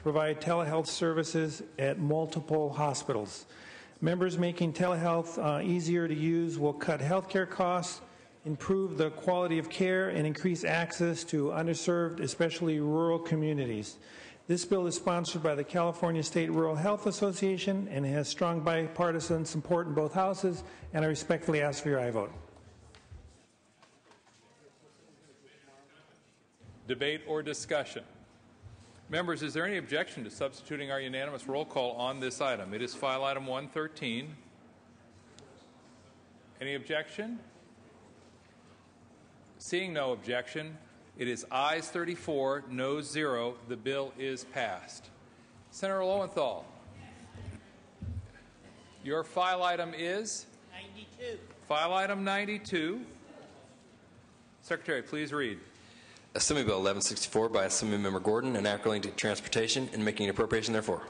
to provide telehealth services at multiple hospitals. Members making telehealth uh, easier to use will cut healthcare costs, improve the quality of care, and increase access to underserved, especially rural communities. This bill is sponsored by the California State Rural Health Association and has strong bipartisan support in both houses, and I respectfully ask for your aye vote. Debate or discussion? Members, is there any objection to substituting our unanimous roll call on this item? It is file item 113. Any objection? Seeing no objection, it is ayes 34, noes 0. The bill is passed. Senator Lowenthal, your file item is? 92. File item 92. Secretary, please read. Assembly Bill 1164 by Assembly Member Gordon, an act relating to transportation and making an appropriation therefore.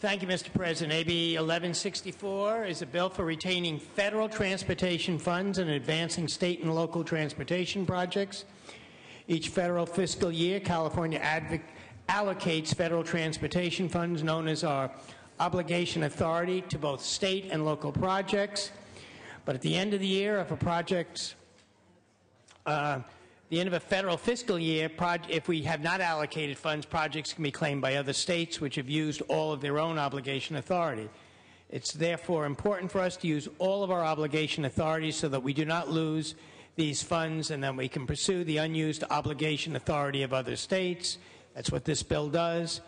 Thank you, Mr. President. AB 1164 is a bill for retaining federal transportation funds and advancing state and local transportation projects. Each federal fiscal year, California allocates federal transportation funds known as our obligation authority to both state and local projects. But at the end of the year, if a project's uh, the end of a federal fiscal year, if we have not allocated funds, projects can be claimed by other states which have used all of their own obligation authority. It's therefore important for us to use all of our obligation authority so that we do not lose these funds and then we can pursue the unused obligation authority of other states. That's what this bill does.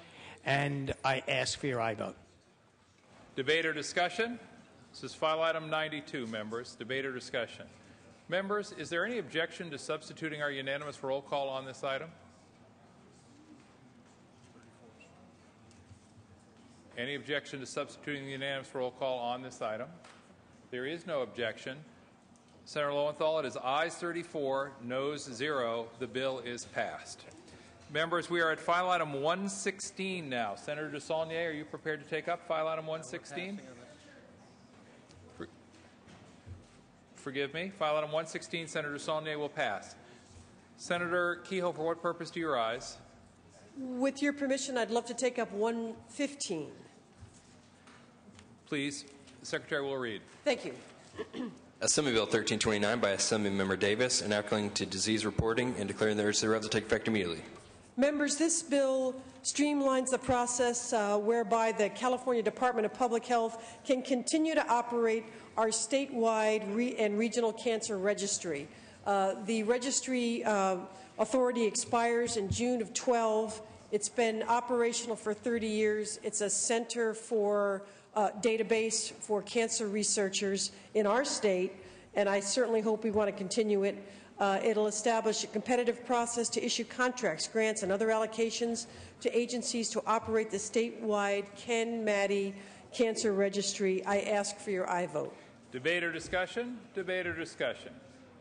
And I ask for your aye vote. Debate or discussion? This is file item 92, members. Debate or discussion? Members, is there any objection to substituting our unanimous roll call on this item? Any objection to substituting the unanimous roll call on this item? There is no objection. Senator Lowenthal, it is ayes 34, noes 0. The bill is passed. Members, we are at file item 116 now. Senator DeSaulnier, are you prepared to take up file item 116? Forgive me. File item 116, Senator Saulnier will pass. Senator Kehoe, for what purpose do you rise? With your permission, I'd love to take up 115. Please, the Secretary will read. Thank you. Assembly Bill 1329 by Assembly Member Davis, enacting to disease reporting and declaring the urgency thereof to take effect immediately. Members, this bill streamlines the process uh, whereby the California Department of Public Health can continue to operate our statewide re and regional cancer registry. Uh, the registry uh, authority expires in June of 12. It's been operational for 30 years. It's a center for uh, database for cancer researchers in our state, and I certainly hope we want to continue it. Uh, it'll establish a competitive process to issue contracts, grants, and other allocations to agencies to operate the statewide Ken Maddy Cancer Registry. I ask for your I vote. Debate or discussion? Debate or discussion?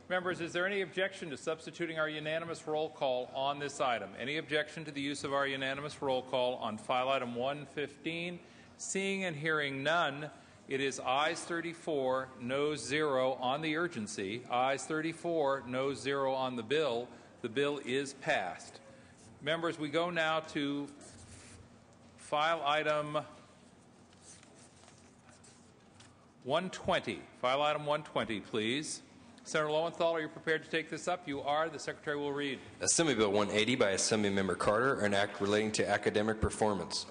Members, is there any objection to substituting our unanimous roll call on this item? Any objection to the use of our unanimous roll call on file item 115? Seeing and hearing none, it is ayes 34, noes 0 on the urgency. Ayes 34, noes 0 on the bill. The bill is passed. Members, we go now to file item 120. File item 120, please. Senator Lowenthal, are you prepared to take this up? You are. The Secretary will read. Assembly Bill 180 by Assembly Member Carter, an act relating to academic performance.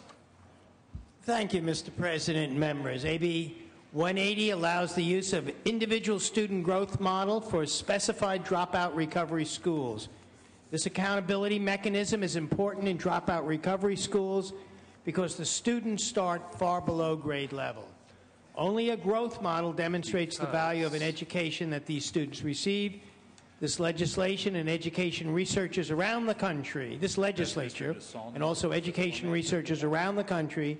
Thank you, Mr. President and members. AB 180 allows the use of individual student growth model for specified dropout recovery schools. This accountability mechanism is important in dropout recovery schools because the students start far below grade level. Only a growth model demonstrates the value of an education that these students receive. This legislation and education researchers around the country, this legislature, and also education researchers around the country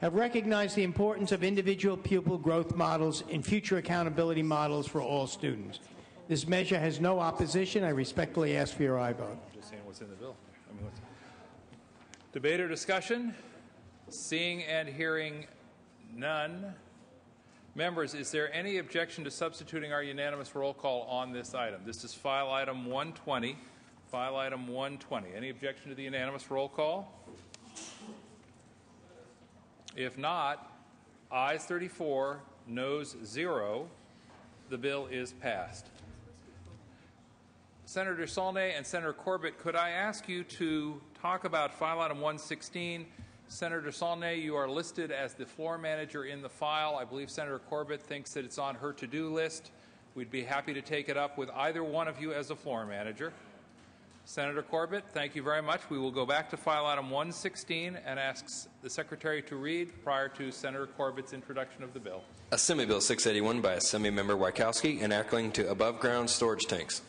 have recognized the importance of individual pupil growth models in future accountability models for all students. This measure has no opposition. I respectfully ask for your aye vote. Just saying what's in the bill. I mean, Debate or discussion? Seeing and hearing none. Members, is there any objection to substituting our unanimous roll call on this item? This is file item 120. File item 120. Any objection to the unanimous roll call? If not, ayes 34, noes 0. The bill is passed. Senator Saulnay and Senator Corbett, could I ask you to talk about file item 116? Senator Saulnay, you are listed as the floor manager in the file. I believe Senator Corbett thinks that it's on her to-do list. We'd be happy to take it up with either one of you as the floor manager. Senator Corbett, thank you very much. We will go back to file item 116 and ask the Secretary to read prior to Senator Corbett's introduction of the bill. Assembly Bill 681 by Assembly Member Wieckowski, enacting to above-ground storage tanks.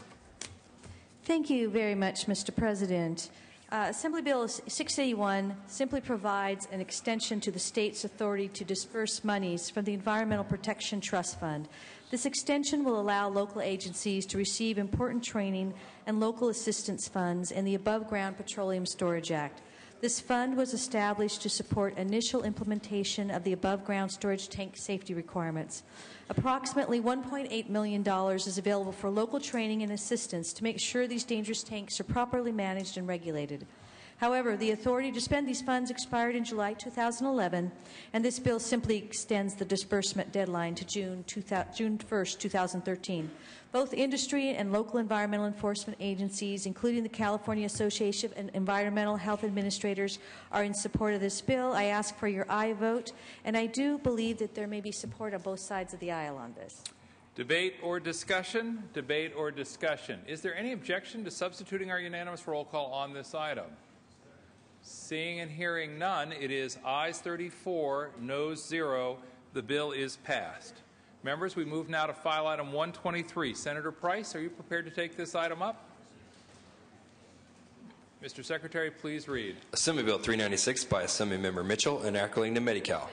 Thank you very much, Mr. President. Uh, Assembly Bill 681 simply provides an extension to the state's authority to disperse monies from the Environmental Protection Trust Fund. This extension will allow local agencies to receive important training and local assistance funds in the Above Ground Petroleum Storage Act. This fund was established to support initial implementation of the above ground storage tank safety requirements. Approximately $1.8 million is available for local training and assistance to make sure these dangerous tanks are properly managed and regulated. However, the authority to spend these funds expired in July 2011, and this bill simply extends the disbursement deadline to June, 2000, June 1st, 2013. Both industry and local environmental enforcement agencies, including the California Association of Environmental Health Administrators, are in support of this bill. I ask for your aye vote, and I do believe that there may be support on both sides of the aisle on this. Debate or discussion? Debate or discussion? Is there any objection to substituting our unanimous roll call on this item? Seeing and hearing none, it is ayes 34, noes 0. The bill is passed. Members, we move now to file item 123. Senator Price, are you prepared to take this item up? Mr. Secretary, please read. Assembly Bill 396 by Assembly Member Mitchell, enacting to Medi-Cal.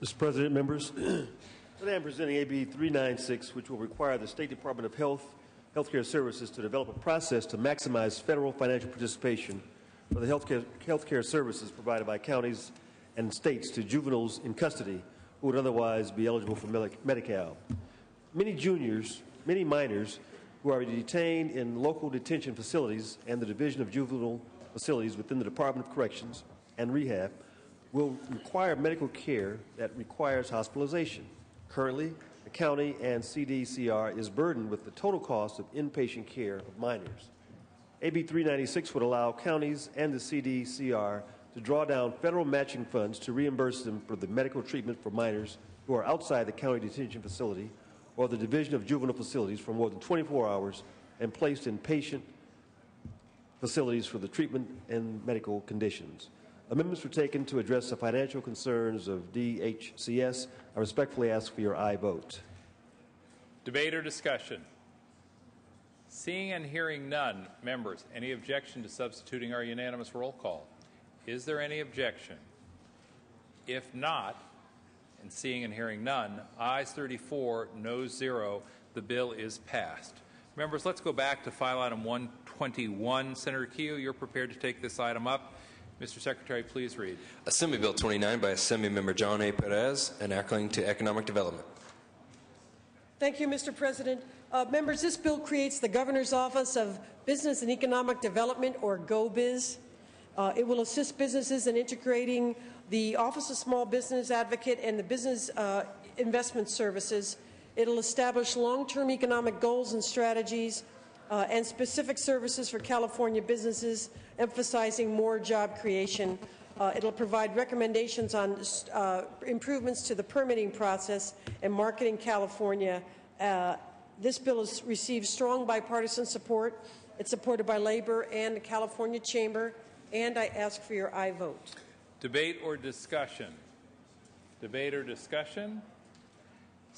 Mr. President, members, today I'm presenting AB 396, which will require the State Department of Health, Healthcare Services to develop a process to maximize federal financial participation for the healthcare, healthcare services provided by counties and states to juveniles in custody who would otherwise be eligible for Medi-Cal. Many juniors, many minors who are detained in local detention facilities and the Division of Juvenile Facilities within the Department of Corrections and Rehab will require medical care that requires hospitalization. Currently, the county and CDCR is burdened with the total cost of inpatient care of minors. AB 396 would allow counties and the CDCR to draw down federal matching funds to reimburse them for the medical treatment for minors who are outside the county detention facility or the Division of Juvenile Facilities for more than 24 hours and placed in patient facilities for the treatment and medical conditions. Amendments were taken to address the financial concerns of DHCS. I respectfully ask for your aye vote. Debate or discussion? Seeing and hearing none, members, any objection to substituting our unanimous roll call? Is there any objection? If not, and seeing and hearing none, ayes 34, no 0, the bill is passed. Members, let's go back to file item 121. Senator Kehoe, you're prepared to take this item up. Mr. Secretary, please read. Assembly Bill 29 by Assembly Member John A. Perez, enacting to economic development. Thank you, Mr. President. Uh, members, this bill creates the Governor's Office of Business and Economic Development, or GOBIZ. Uh, it will assist businesses in integrating the Office of Small Business Advocate and the Business uh, Investment Services. It'll establish long-term economic goals and strategies uh, and specific services for California businesses emphasizing more job creation. Uh, it'll provide recommendations on uh, improvements to the permitting process and marketing California. Uh, this bill has received strong bipartisan support. It's supported by Labor and the California Chamber, and I ask for your aye vote. Debate or discussion? Debate or discussion?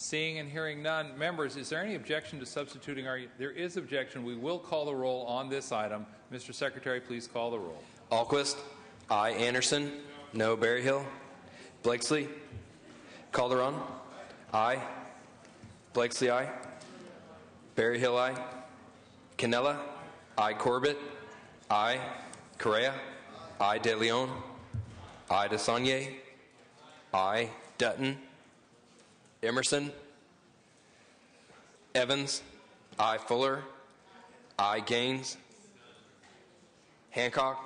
Seeing and hearing none, members, is there any objection to substituting our? There is objection. We will call the roll on this item. Mr. Secretary, please call the roll. Alquist, I. Anderson, no. Berryhill, Blakeslee, Calderon, I. Blakeslee, I. Berryhill, I. Cannella. I. Corbett, I. Correa, I. De Leon, I. DeSaulnier, I. Dutton, Emmerson, Evans, I. Fuller. I. Gaines. Hancock.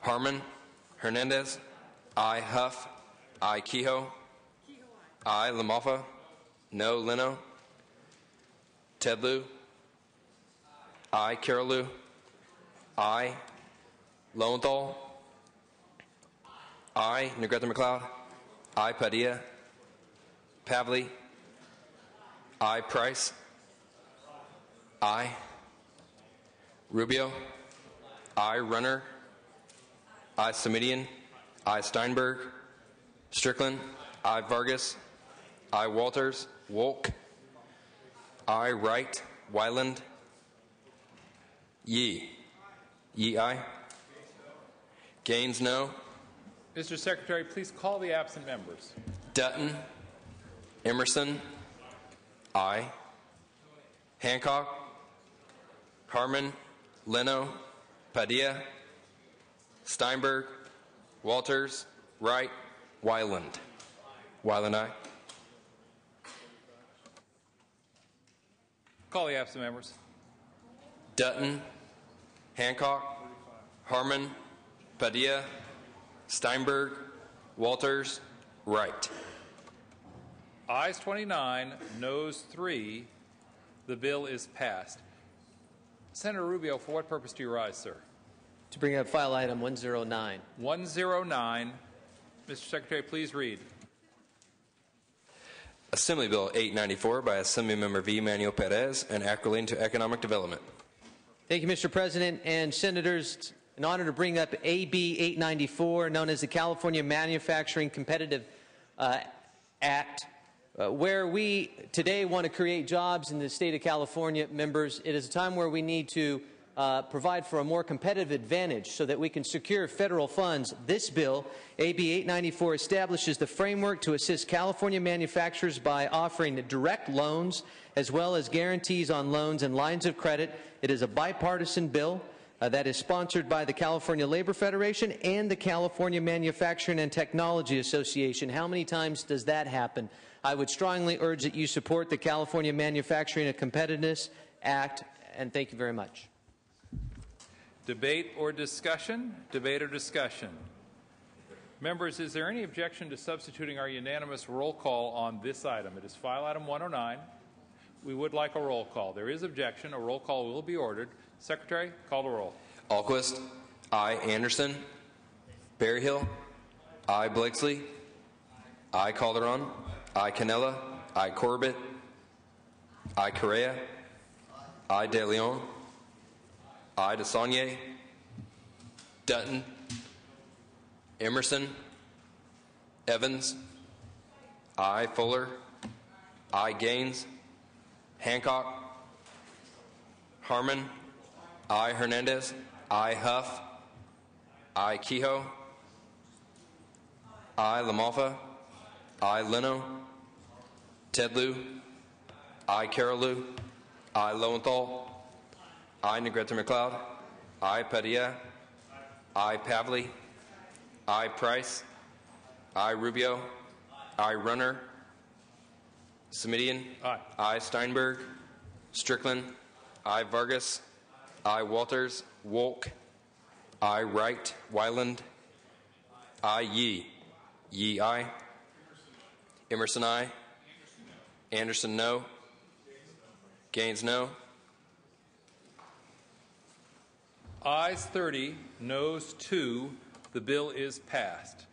Harman. Hernandez. I. Huff. I. Kehoe. I. Lamalfa. No. Leno. Ted Lieu. I. Carol Liu. I. Lowenthal. I. Negrete McLeod. I. Padilla. Pavley. I. Price. I. Rubio. I. Runner. I. Simitian. I. Steinberg. Strickland. I. Vargas. I. Walters. Wolk. I. Wright. Wyland. Yee. Yee, aye. Gaines, no. Mr. Secretary, please call the absent members. Dutton. Emmerson. I. Hancock. Harman. Leno. Padilla. Steinberg. Walters. Wright. Wyland. Wyland, aye. Call the absent members. Dutton. Hancock. Harman. Padilla. Steinberg. Walters. Wright. Ayes 29, noes 3. The bill is passed. Senator Rubio, for what purpose do you rise, sir? To bring up file item 109. 109. Mr. Secretary, please read. Assembly Bill 894 by Assemblymember V. Manuel Perez and act relating to economic development. Thank you, Mr. President and Senators. It's an honor to bring up AB 894, known as the California Manufacturing Competitive uh, Act, uh, where we today want to create jobs in the state of California. Members, it is a time where we need to uh, provide for a more competitive advantage so that we can secure federal funds. This bill, AB 894, establishes the framework to assist California manufacturers by offering direct loans as well as guarantees on loans and lines of credit. It is a bipartisan bill. Uh, that is sponsored by the California Labor Federation and the California Manufacturing and Technology Association. How many times does that happen? I would strongly urge that you support the California Manufacturing and Competitiveness Act, and thank you very much. Debate or discussion? Debate or discussion? Members, is there any objection to substituting our unanimous roll call on this item? It is file item 109. We would like a roll call. There is objection. A roll call will be ordered. Secretary, call the roll. Alquist. I. Anderson. Berryhill. I. Blakeslee. I. Calderon. I. Cannella. I. Corbett. I. Correa. I. De Leon. I. DeSaulnier. Dutton. Emmerson. Evans. I. Fuller. I. Gaines. Hancock. Harman. I. Hernandez. I. Huff. I. Kehoe. I. Lamalfa. I. Leno. Ted Lieu. I. Carol Liu. I. Lowenthal. I. Negrete McLeod. I. Padilla. I. Pavley. I. Price. I. Rubio. I. Runner. Simitian. Aye. I. Steinberg. Strickland. I. Vargas. I. Walters. Wolk. I. Wright. Wyland. I. Yee. Yee. I. Emmerson. I. Anderson. No. Gaines. No. Ayes 30, noes 2. The bill is passed.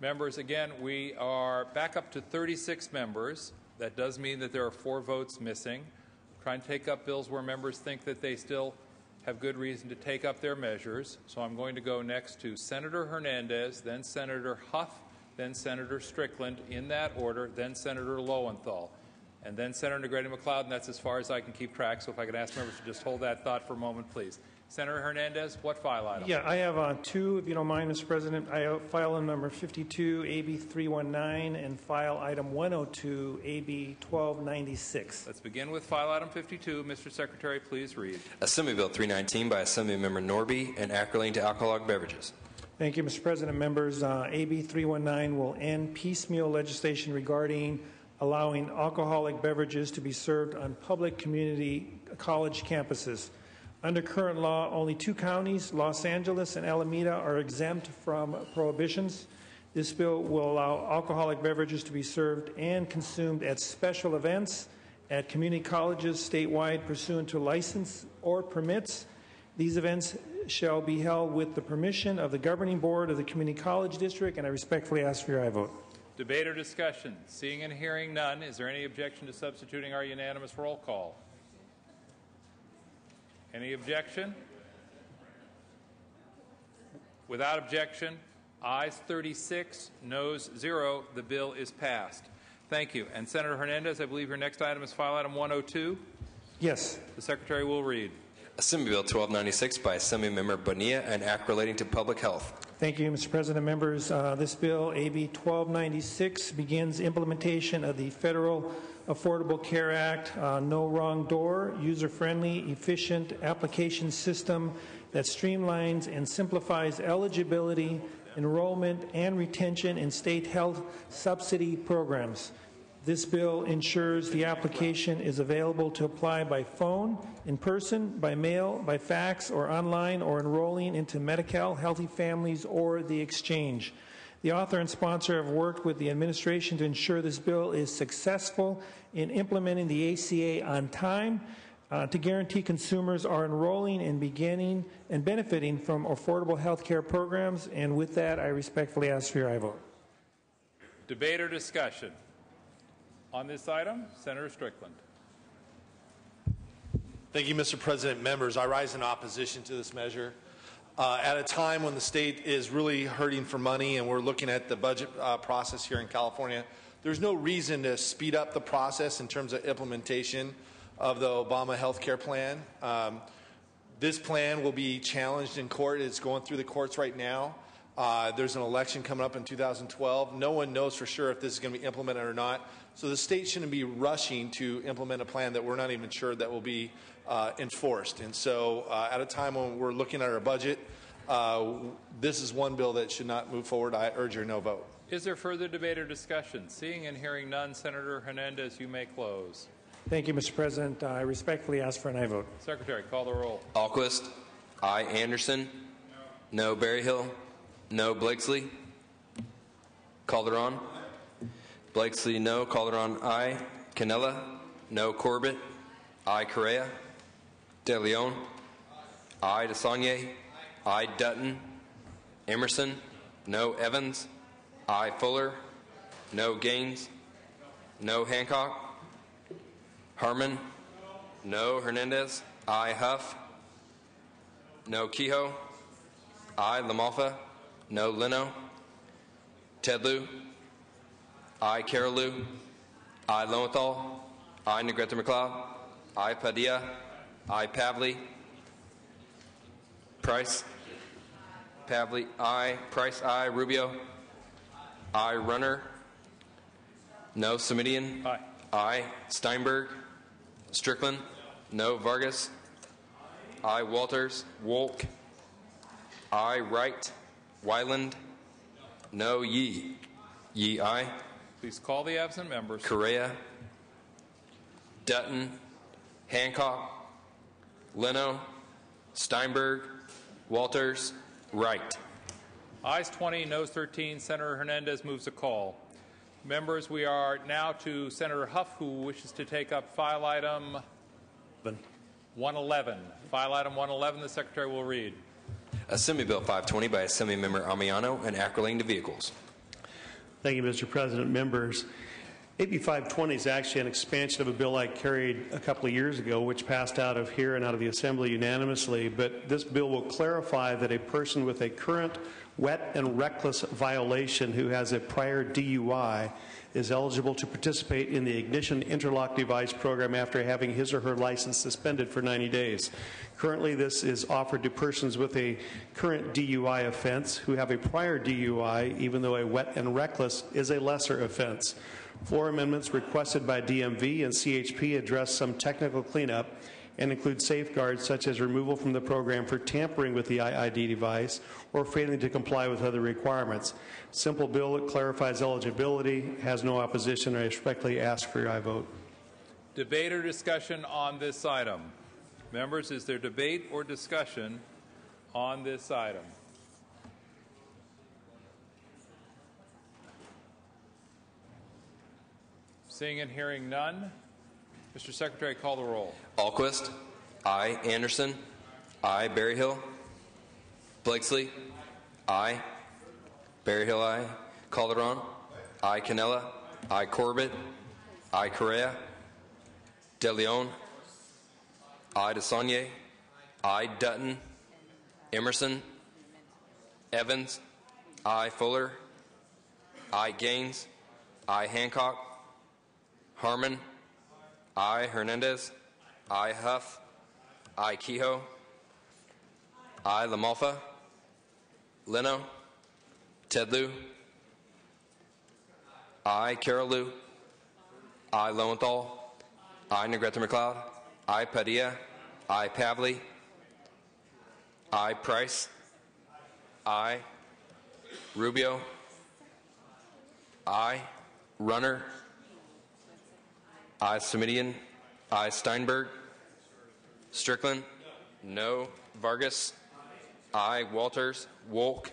Members, again, we are back up to 36 members. That does mean that there are four votes missing. Try and take up bills where members think that they still have good reason to take up their measures. So I'm going to go next to Senator Hernandez, then Senator Huff, then Senator Strickland, in that order, then Senator Lowenthal, and then Senator Negrete McLeod, and that's as far as I can keep track. So if I could ask members to just hold that thought for a moment, please. Senator Hernandez, what file item? Yeah, I have uh, two, if you don't mind, Mr. President. I have file item number 52, AB 319, and file item 102, AB 1296. Let's begin with file item 52. Mr. Secretary, please read. Assembly Bill 319 by Assemblymember Norby and act to alcoholic beverages. Thank you, Mr. President. Members, uh, AB 319 will end piecemeal legislation regarding allowing alcoholic beverages to be served on public community college campuses. Under current law, only two counties, Los Angeles and Alameda, are exempt from prohibitions. This bill will allow alcoholic beverages to be served and consumed at special events at community colleges statewide pursuant to license or permits. These events shall be held with the permission of the governing board of the community college district, and I respectfully ask for your aye vote. Debate or discussion? Seeing and hearing none, is there any objection to substituting our unanimous roll call? Any objection? Without objection, ayes 36, noes 0. The bill is passed. Thank you. And Senator Hernandez, I believe your next item is file item 102. Yes. The Secretary will read. Assembly Bill 1296 by Assemblymember Bonilla, an act relating to public health. Thank you, Mr. President. Members, uh, this bill, AB 1296, begins implementation of the Federal Affordable Care Act, uh, No Wrong Door, user friendly, efficient application system that streamlines and simplifies eligibility, enrollment, and retention in state health subsidy programs. This bill ensures the application is available to apply by phone, in person, by mail, by fax, or online, or enrolling into Medi-Cal, Healthy Families, or the exchange. The author and sponsor have worked with the administration to ensure this bill is successful in implementing the ACA on time uh, to guarantee consumers are enrolling and beginning and benefiting from affordable health care programs. And with that, I respectfully ask for your aye vote. Debate or discussion? On this item, Senator Strickland. Thank you, Mr. President. Members, I rise in opposition to this measure. Uh, at a time when the state is really hurting for money and we're looking at the budget uh, process here in California, there's no reason to speed up the process in terms of implementation of the Obama health care plan. Um, this plan will be challenged in court. It's going through the courts right now. Uh, there's an election coming up in 2012. No one knows for sure if this is going to be implemented or not. So the state shouldn't be rushing to implement a plan that we're not even sure that will be uh, enforced. And so, uh, at a time when we're looking at our budget, uh, this is one bill that should not move forward. I urge your no vote. Is there further debate or discussion? Seeing and hearing none, Senator Hernandez, you may close. Thank you, Mr. President. I respectfully ask for an aye vote. Secretary, call the roll. Alquist. I. Anderson. No. Berryhill. No. Blakeslee. Calderon. Blakeslee, no. Calderon, aye. Cannella, no. Corbett, aye. Correa. De Leon, aye. DeSaulnier, aye. Dutton. Emmerson, no. Evans, aye. Fuller, no. Gaines, no. Hancock. Harman, no. Hernandez, aye. Huff, no. Kehoe, aye. Lamalfa, no. Leno, Ted Lieu, I. Carol Liu. I. Lowenthal. I. Negrete McLeod. I. Padilla. I. Pavley. Price. Pavley. I. Price. I. Rubio. I. Runner. No. Simitian. Aye. I. Steinberg. Strickland. No. Vargas. I. Walters. Wolk. I. Wright. Wyland. No. Yee. Yee. I. Please call the absent members. Correa, Dutton, Hancock, Leno, Steinberg, Walters, Wright. Ayes 20, noes 13. Senator Hernandez moves a call. Members, we are now to Senator Huff, who wishes to take up file item 111. File item 111, the Secretary will read. Assembly Bill 520 by Assemblymember Ammiano and relating to vehicles. Thank you, Mr. President. Members, AB 520 is actually an expansion of a bill I carried a couple of years ago, which passed out of here and out of the Assembly unanimously. But this bill will clarify that a person with a current wet and reckless violation who has a prior DUI is eligible to participate in the ignition interlock device program after having his or her license suspended for 90 days. Currently, this is offered to persons with a current DUI offense who have a prior DUI, even though a wet and reckless is a lesser offense. Four amendments requested by DMV and CHP address some technical cleanup and include safeguards such as removal from the program for tampering with the IID device or failing to comply with other requirements. Simple bill clarifies eligibility, has no opposition, I respectfully ask for your aye vote. Debate or discussion on this item? Members, is there debate or discussion on this item? Seeing and hearing none, Mr. Secretary, call the roll. Alquist. I. Anderson. I. Berryhill. Blakeslee. I. Berryhill, I. Calderon. I. Cannella. I. Corbett. I. Correa. De Leon. I. DeSaulnier. I. Dutton. Emmerson. Evans. I. Fuller. I. Gaines. I. Hancock. Harman. I. Hernandez. I. Huff. I. Kehoe. I. Lamalfa. Leno. Ted Lieu. I. Carol Liu. I. Lowenthal. I. Negrete McLeod. I. Padilla. I. Pavley. I. Price. I. Rubio. I. Runner. I. Simitian. I. Steinberg. Strickland. No. Vargas. I. Walters. Wolk.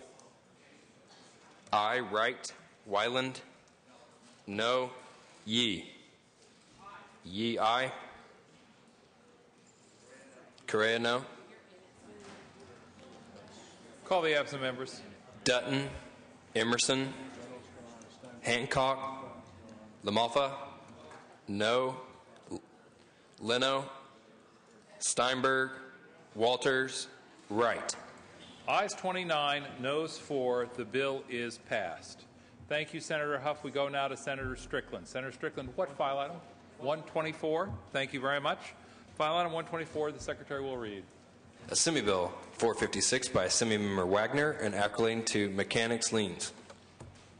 I. Wright. Wyland. No. Yee. Yee. I. Correa. No. Call the absent members. Dutton. Emmerson. Hancock. Lamalfa. No. Leno. Steinberg. Walters. Wright. Ayes 29, noes 4. The bill is passed. Thank you, Senator Huff. We go now to Senator Strickland. Senator Strickland, what file item? 124. Thank you very much. File item 124, the Secretary will read. Assembly Bill 456 by Assembly Member Wagner and accolading to mechanics liens.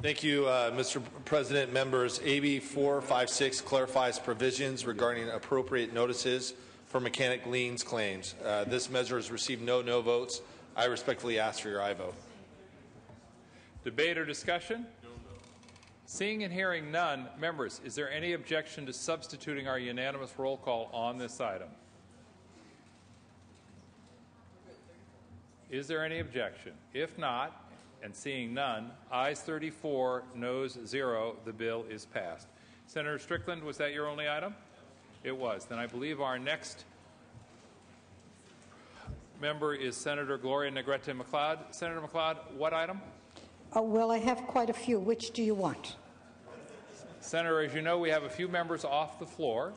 Thank you, uh, Mr. President. Members, AB 456 clarifies provisions regarding appropriate notices for mechanic liens claims. Uh, this measure has received no no votes. I respectfully ask for your aye vote. Debate or discussion? Seeing and hearing none, members, is there any objection to substituting our unanimous roll call on this item? Is there any objection? If not, and seeing none, ayes 34, noes 0, the bill is passed. Senator Strickland, was that your only item? It was. Then I believe our next member is Senator Gloria Negrete McLeod. Senator McLeod, what item? Uh, well, I have quite a few. Which do you want? Senator, as you know, we have a few members off the floor.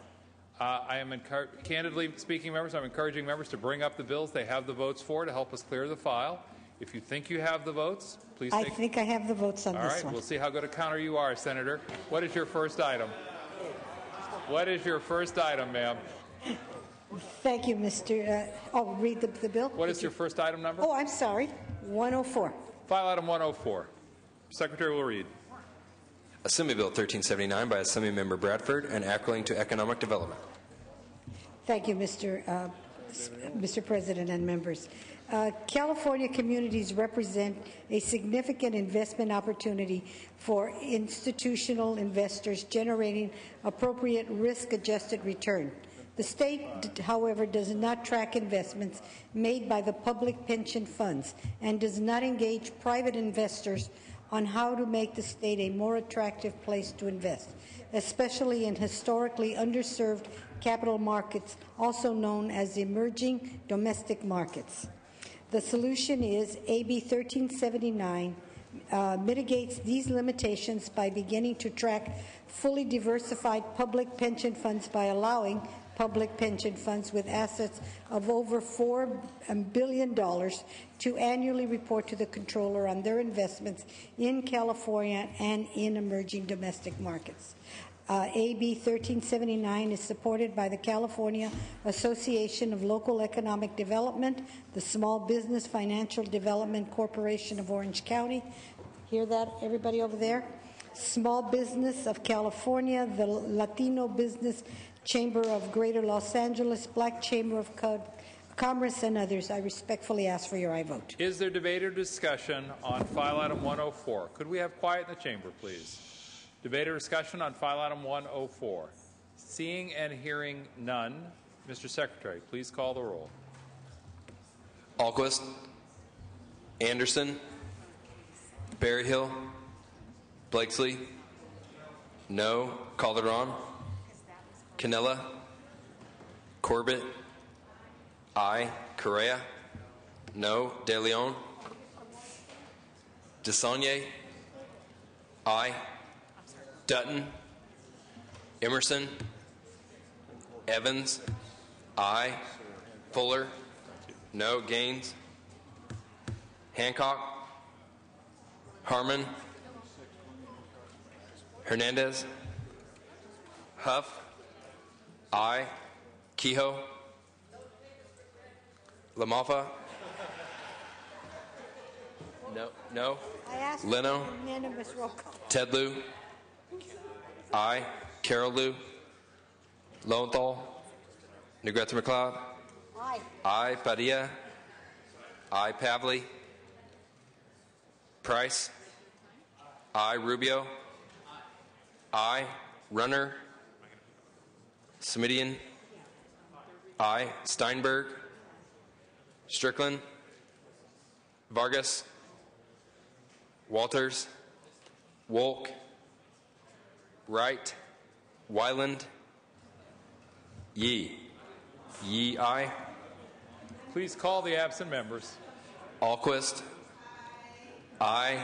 Uh, I am candidly speaking, members, I'm encouraging members to bring up the bills they have the votes for to help us clear the file. If you think you have the votes, please I take. think I have the votes on All this right, one. we'll see how good a counter you are, Senator. What is your first item? What is your first item, ma'am? Thank you, Mr. Uh, oh, read the, the bill. What is your first item number? Oh, I'm sorry. 104. File item 104. Secretary will read. Assembly Bill 1379 by Assembly Member Bradford and accolading to economic development. Thank you, Mr. Uh, Mr. President and members. Uh, California communities represent a significant investment opportunity for institutional investors generating appropriate risk-adjusted return. The state, however, does not track investments made by the public pension funds and does not engage private investors on how to make the state a more attractive place to invest, especially in historically underserved capital markets, also known as emerging domestic markets. The solution is AB 1379 uh, mitigates these limitations by beginning to track fully diversified public pension funds by allowing public pension funds with assets of over $4 billion to annually report to the controller on their investments in California and in emerging domestic markets. Uh, AB 1379 is supported by the California Association of Local Economic Development, the Small Business Financial Development Corporation of Orange County. Hear that, everybody over there? Small Business of California, the Latino Business Chamber of Greater Los Angeles, Black Chamber of Co- Commerce, and others. I respectfully ask for your aye vote. Is there debate or discussion on file item 104? Could we have quiet in the chamber, please? Debate or discussion on file item 104? Seeing and hearing none, Mr. Secretary, please call the roll. Alquist, Anderson, Berryhill, Blakeslee, no. Calderon, Cannella, Corbett, aye. Correa, no. De Leon, DeSaulnier, aye. Dutton, Emmerson, Evans, I, Fuller, no. Gaines, Hancock, Harman, Hernandez, Huff, I, Kehoe, Lamalfa, no. No. I ask Leno, for unanimous roll call. Ted Lieu, aye. Carol Liu, Lowenthal, Negrete McLeod, Aye. Aye. Padilla. Aye. Pavley. Price. Aye. Rubio. Aye. Runner. Simitian. Aye. Steinberg. Strickland. Vargas. Walters. Wolk. Wright. Wyland. Yee. Yee, aye. Please call the absent members. Alquist. I.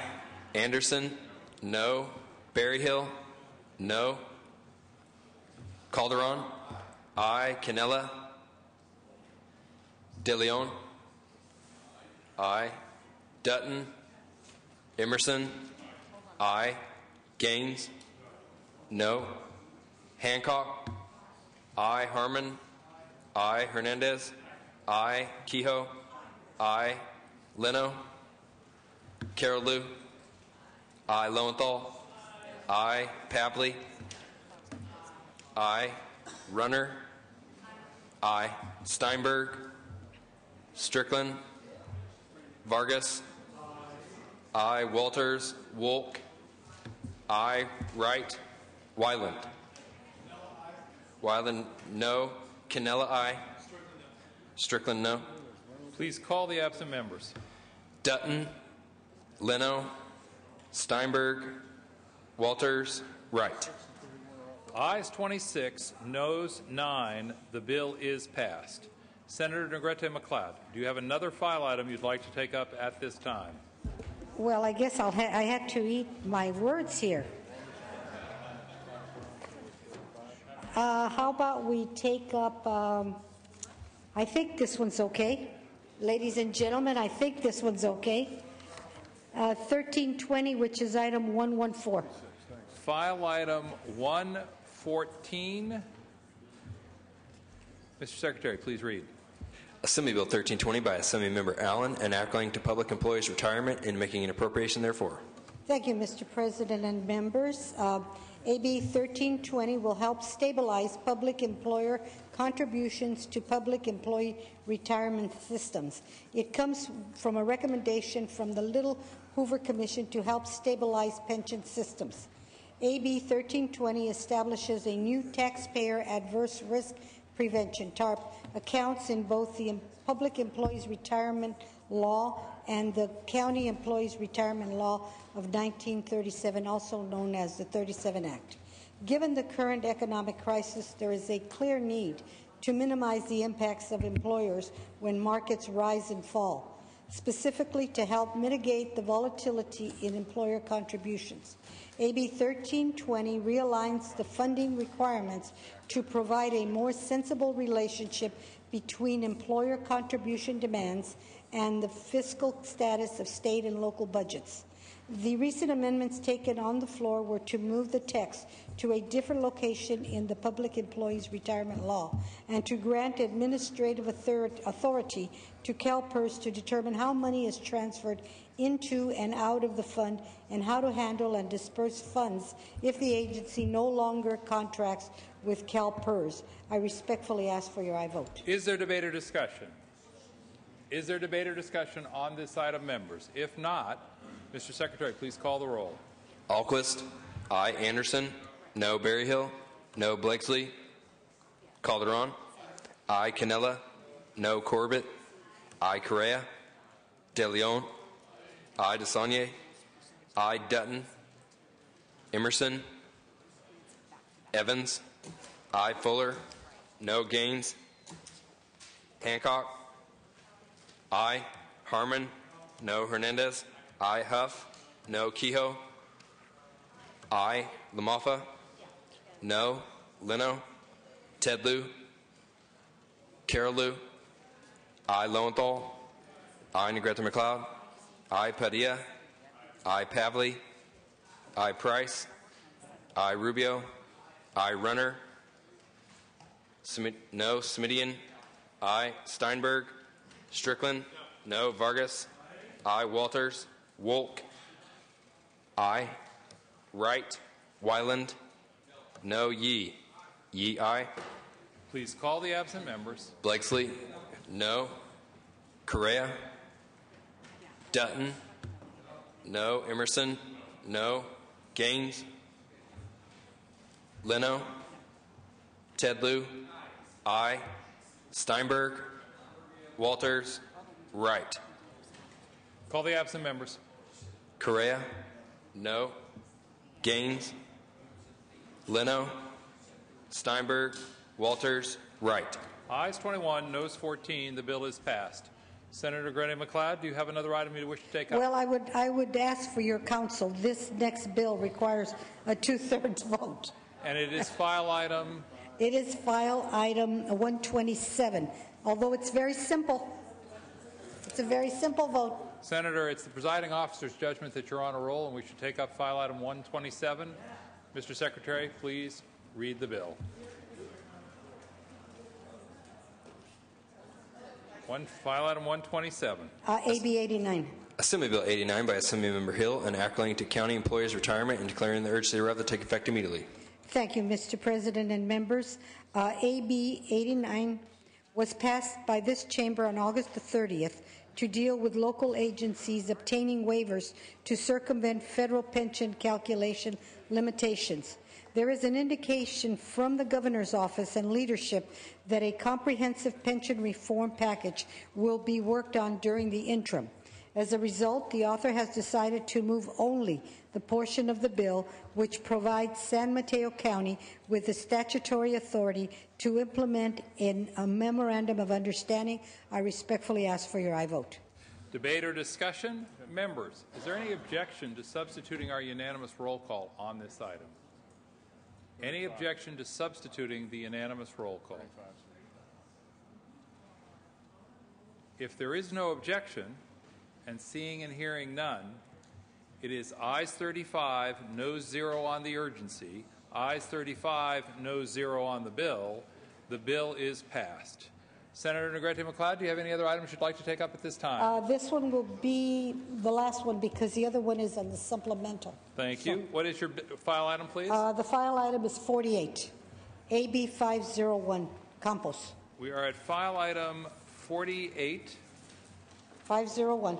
Anderson. No. Berryhill. No. Calderon. I. Cannella. De Leon. Aye. Dutton. Emmerson. I. Gaines. No. Hancock. Aye. Harman. Aye. Hernandez. Aye. Kehoe. Aye. Leno. Carol Liu. Aye. Lowenthal. Aye. Pavley. Aye. Runner. Aye. Steinberg. Strickland. Vargas. Aye. Walters. Wolk. Aye. Wright. Wyland. Wyland, no. Cannella, aye. Strickland, no. Please call the absent members. Dutton, Leno, Steinberg, Walters, Wright. Ayes 26, noes 9. The bill is passed. Senator Negrete McLeod, do you have another file item you'd like to take up at this time? Well, I guess I'll ha- I had to eat my words here. Uh, how about we take up, um, I think this one's okay. Ladies and gentlemen, I think this one's okay. Uh, 1320, which is item 114. File item 114. Mr. Secretary, please read. Assembly Bill 1320 by Assembly Member Allen, enacting to public employees' retirement and making an appropriation therefore. Thank you, Mr. President and members. Uh, AB 1320 will help stabilize public employer contributions to public employee retirement systems. It comes from a recommendation from the Little Hoover Commission to help stabilize pension systems. AB 1320 establishes a new taxpayer adverse risk prevention TARP accounts in both the Public Employees Retirement Law and the County Employees Retirement Law of 1937, also known as the 37 Act. Given the current economic crisis, there is a clear need to minimize the impacts of employers when markets rise and fall, specifically to help mitigate the volatility in employer contributions. AB 1320 realigns the funding requirements to provide a more sensible relationship between employer contribution demands and the fiscal status of state and local budgets. The recent amendments taken on the floor were to move the text to a different location in the Public Employees Retirement Law and to grant administrative authority to CalPERS to determine how money is transferred into and out of the fund and how to handle and disperse funds if the agency no longer contracts with CalPERS. I respectfully ask for your aye vote. Is there debate or discussion? Is there debate or discussion on this item, members? If not, Mr. Secretary, please call the roll. Alquist. I. Anderson. No. Berryhill. No. Blakeslee. Calderon. I. Cannella. No. Corbett. I. Correa. De Leon. I. DeSaulnier. I. Dutton. Emmerson. Evans. I. Fuller. No. Gaines. Hancock. I. Harman. No. Hernandez. I. Huff. No. Kehoe. I. LaMalfa. No. Leno. Ted Lieu. Carol. I. Lowenthal. I. Negrete McLeod. I. Padilla. I. Pavley. I. Price. I. Rubio. I. Runner. No. Simitian. I. Steinberg. Strickland. No. Vargas. I. Walters. Wolk. I. Wright. Wyland. No. Yee. Yee. I. Please call the absent members. Blakeslee. No. Correa. Dutton. No. Emmerson. No. Gaines. Leno. Ted Lieu. I. Steinberg. Walters. Wright. Call the absent members. Correa. No. Gaines. Leno. Steinberg. Walters. Wright. Ayes 21, noes 14. The bill is passed. Senator Negrete McLeod, do you have another item you wish to take up? Well, I would, I would ask for your counsel. This next bill requires a two-thirds vote. and it is file item. It is file item 127, although it's very simple. It's a very simple vote. Senator, it's the presiding officer's judgment that you're on a roll and we should take up file item 127. Mr. Secretary, please read the bill. One, file item 127. Uh, AB 89. Assembly Bill 89 by Assemblymember Hill, an act relating to county employees' retirement and declaring the urgency thereof to take effect immediately. Thank you, Mr. President and members. Uh, AB 89 was passed by this chamber on August the 30th to deal with local agencies obtaining waivers to circumvent federal pension calculation limitations. There is an indication from the governor's office and leadership that a comprehensive pension reform package will be worked on during the interim. As a result, the author has decided to move only the portion of the bill which provides San Mateo County with the statutory authority to implement in a memorandum of understanding. I respectfully ask for your aye vote. Debate or discussion? Members, is there any objection to substituting our unanimous roll call on this item? Any objection to substituting the unanimous roll call? If there is no objection, and seeing and hearing none, it is ayes 35, no zero on the urgency, ayes 35, no zero on the bill. The bill is passed. Senator Negrete McLeod, do you have any other items you'd like to take up at this time? Uh, this one will be the last one because the other one is on the supplemental. Thank you. What is your file item, please? Uh, the file item is 48, AB 501, Campos. we are at file item 48. 501.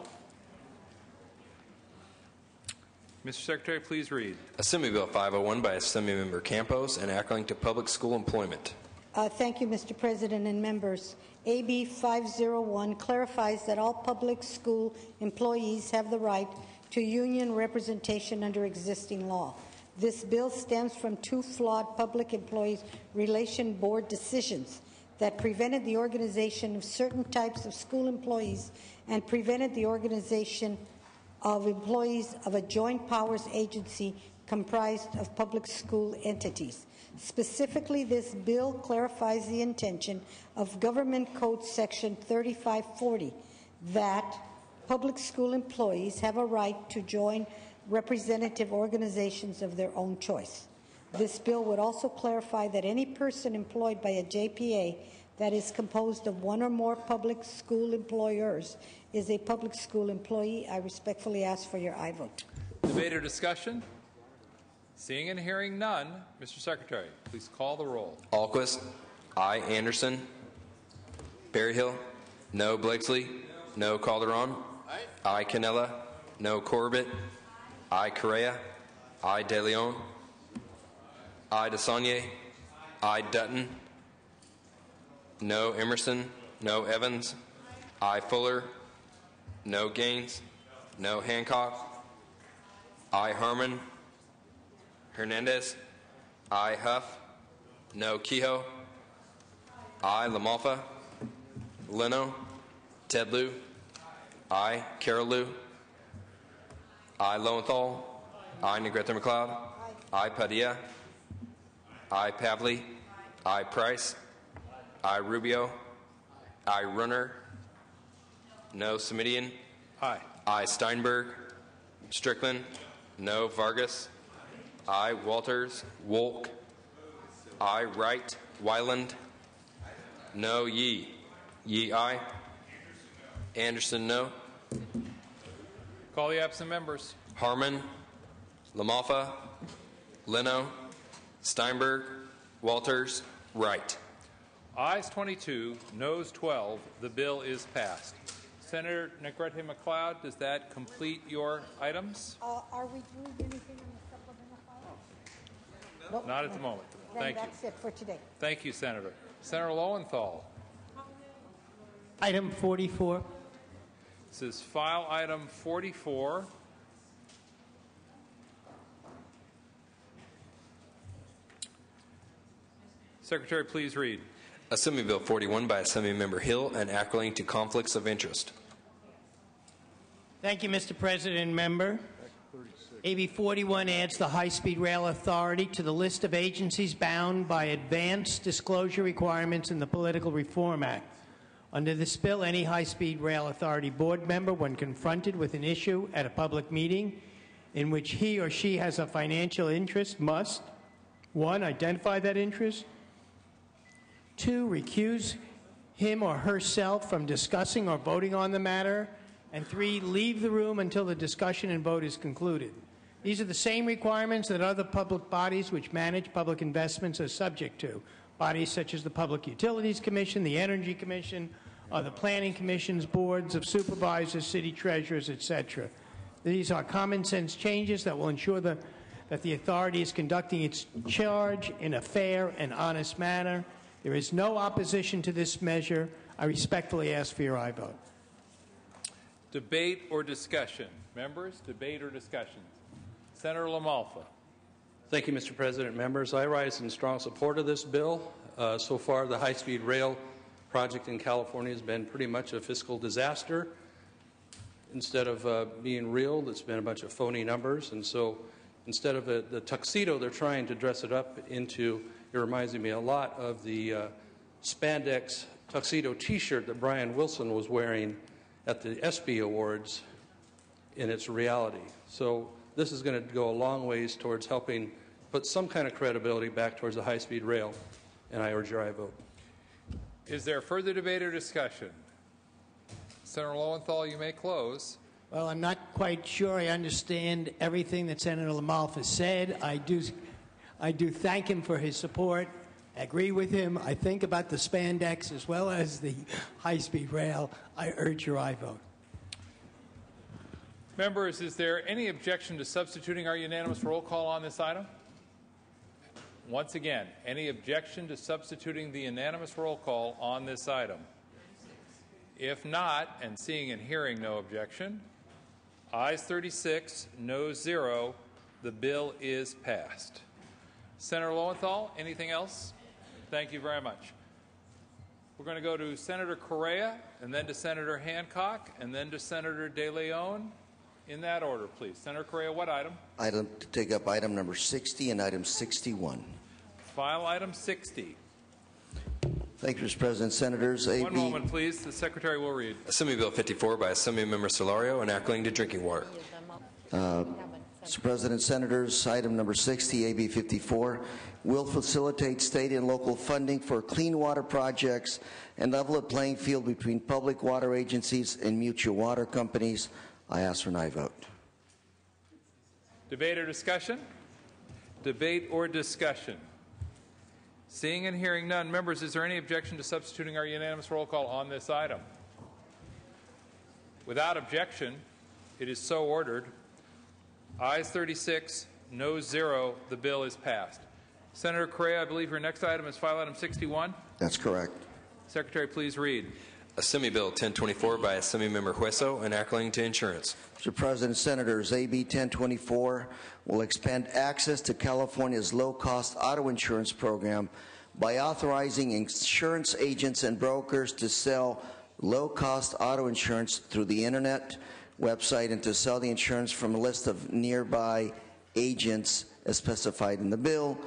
Mr. Secretary, please read. Assembly Bill 501 by Assemblymember Campos, and act relating to public school employment. Uh, Thank you, Mr. President and members. AB 501 clarifies that all public school employees have the right to union representation under existing law. This bill stems from two flawed Public Employees Relation Board decisions that prevented the organization of certain types of school employees and prevented the organization of employees of a joint powers agency comprised of public school entities. Specifically, this bill clarifies the intention of Government Code Section 3540 that public school employees have a right to join representative organizations of their own choice. This bill would also clarify that any person employed by a JPA that is composed of one or more public school employers is a public school employee. I respectfully ask for your aye vote. Debate or discussion? Seeing and hearing none, Mr. Secretary, please call the roll. Alquist. I. Anderson. Berryhill. No. Blakeslee. No. Calderon. I. Cannella. No. Corbett. I. Correa. I. De Leon. I. DeSaulnier. I. Dutton. No. Emmerson. No. Evans. I. Fuller. No. Gaines. No. Hancock. I. Harman. Hernandez. I. Huff. No. Kehoe. I. Lamalfa. Leno. Ted Lieu. I. Carol Liu. I. Lowenthal. I. Negrete McLeod. I. Padilla. I. Pavley. I. Price. I. Rubio. I. Runner. No. Simitian. Aye. I. Steinberg. Strickland. No. Vargas. I. Walters. Wolk. I. Wright. Wyland. No. Yee. Yee. I. Anderson. No. Call the absent members. Harman. Lamalfa. Leno. Steinberg. Walters. Wright. Ayes 22, noes 12. The bill is passed. Senator Negrete McLeod, does that complete your items? Uh, are we doing anything on the supplemental file? Nope. Not at the moment. Then Thank you. that's it for today. Thank you, Senator. Senator Lowenthal. Item 44. This is file item 44. Secretary, please read. Assembly Bill 41 by Assemblymember Hill and acting to conflicts of interest. Thank you, Mr. President member. AB 41 adds the High Speed Rail Authority to the list of agencies bound by advanced disclosure requirements in the Political Reform Act. Under this bill, any High Speed Rail Authority board member, when confronted with an issue at a public meeting in which he or she has a financial interest, must 1. Identify that interest, 2. Recuse him or herself from discussing or voting on the matter, and 3. Leave the room until the discussion and vote is concluded. These are the same requirements that other public bodies which manage public investments are subject to. Bodies such as the Public Utilities Commission, the Energy Commission, or the Planning Commission's boards of supervisors, city treasurers, etc. These are common sense changes that will ensure the, that the authority is conducting its charge in a fair and honest manner. There is no opposition to this measure. I respectfully ask for your aye vote. Debate or discussion? Members, debate or discussion? Senator Lamalfa. Thank you, Mr. President. Members, I rise in strong support of this bill. Uh, so far, the high speed rail project in California has been pretty much a fiscal disaster. Instead of uh, being real, it's been a bunch of phony numbers. And so instead of a, the tuxedo, they're trying to dress it up into, it reminds me a lot of the uh, spandex tuxedo t shirt that Brian Wilson was wearing at the ESPY Awards in its reality. So this is going to go a long ways towards helping put some kind of credibility back towards the high speed rail, and I urge your aye vote. Is there further debate or discussion? Senator Lowenthal, you may close. Well, I'm not quite sure I understand everything that Senator Lamalfa said. I do, I do thank him for his support. I agree with him. I think about the spandex as well as the high-speed rail. I urge your aye vote. Members, is there any objection to substituting our unanimous roll call on this item? Once again, any objection to substituting the unanimous roll call on this item? If not, and seeing and hearing no objection, ayes 36, no 0, the bill is passed. Senator Lowenthal, anything else? Thank you very much. We're going to go to Senator Correa, and then to Senator Hancock, and then to Senator De Leon. In that order, please. Senator Correa, what item? Item to take up item number 60 and item 61. File item 60. Thank you, Mr. President. Senators, One AB moment, please. The Secretary will read. Assembly Bill 54 by Assembly Member Solorio and acting to drinking water. uh, Mr. President, Senators, item number 60, AB 54, will facilitate state and local funding for clean water projects and level a playing field between public water agencies and mutual water companies. I ask for an aye vote. Debate or discussion? Debate or discussion? Seeing and hearing none, members, is there any objection to substituting our unanimous roll call on this item? Without objection, it is so ordered. Ayes 36, no 0. The bill is passed. Senator Correa, I believe your next item is file item 61. That's correct. Secretary, please read. Assembly Bill 1024 by Assemblymember Hueso and Ackling to insurance. Mr. President, Senators, AB 1024 will expand access to California's low-cost auto insurance program by authorizing insurance agents and brokers to sell low-cost auto insurance through the internet website and to sell the insurance from a list of nearby agents as specified in the bill.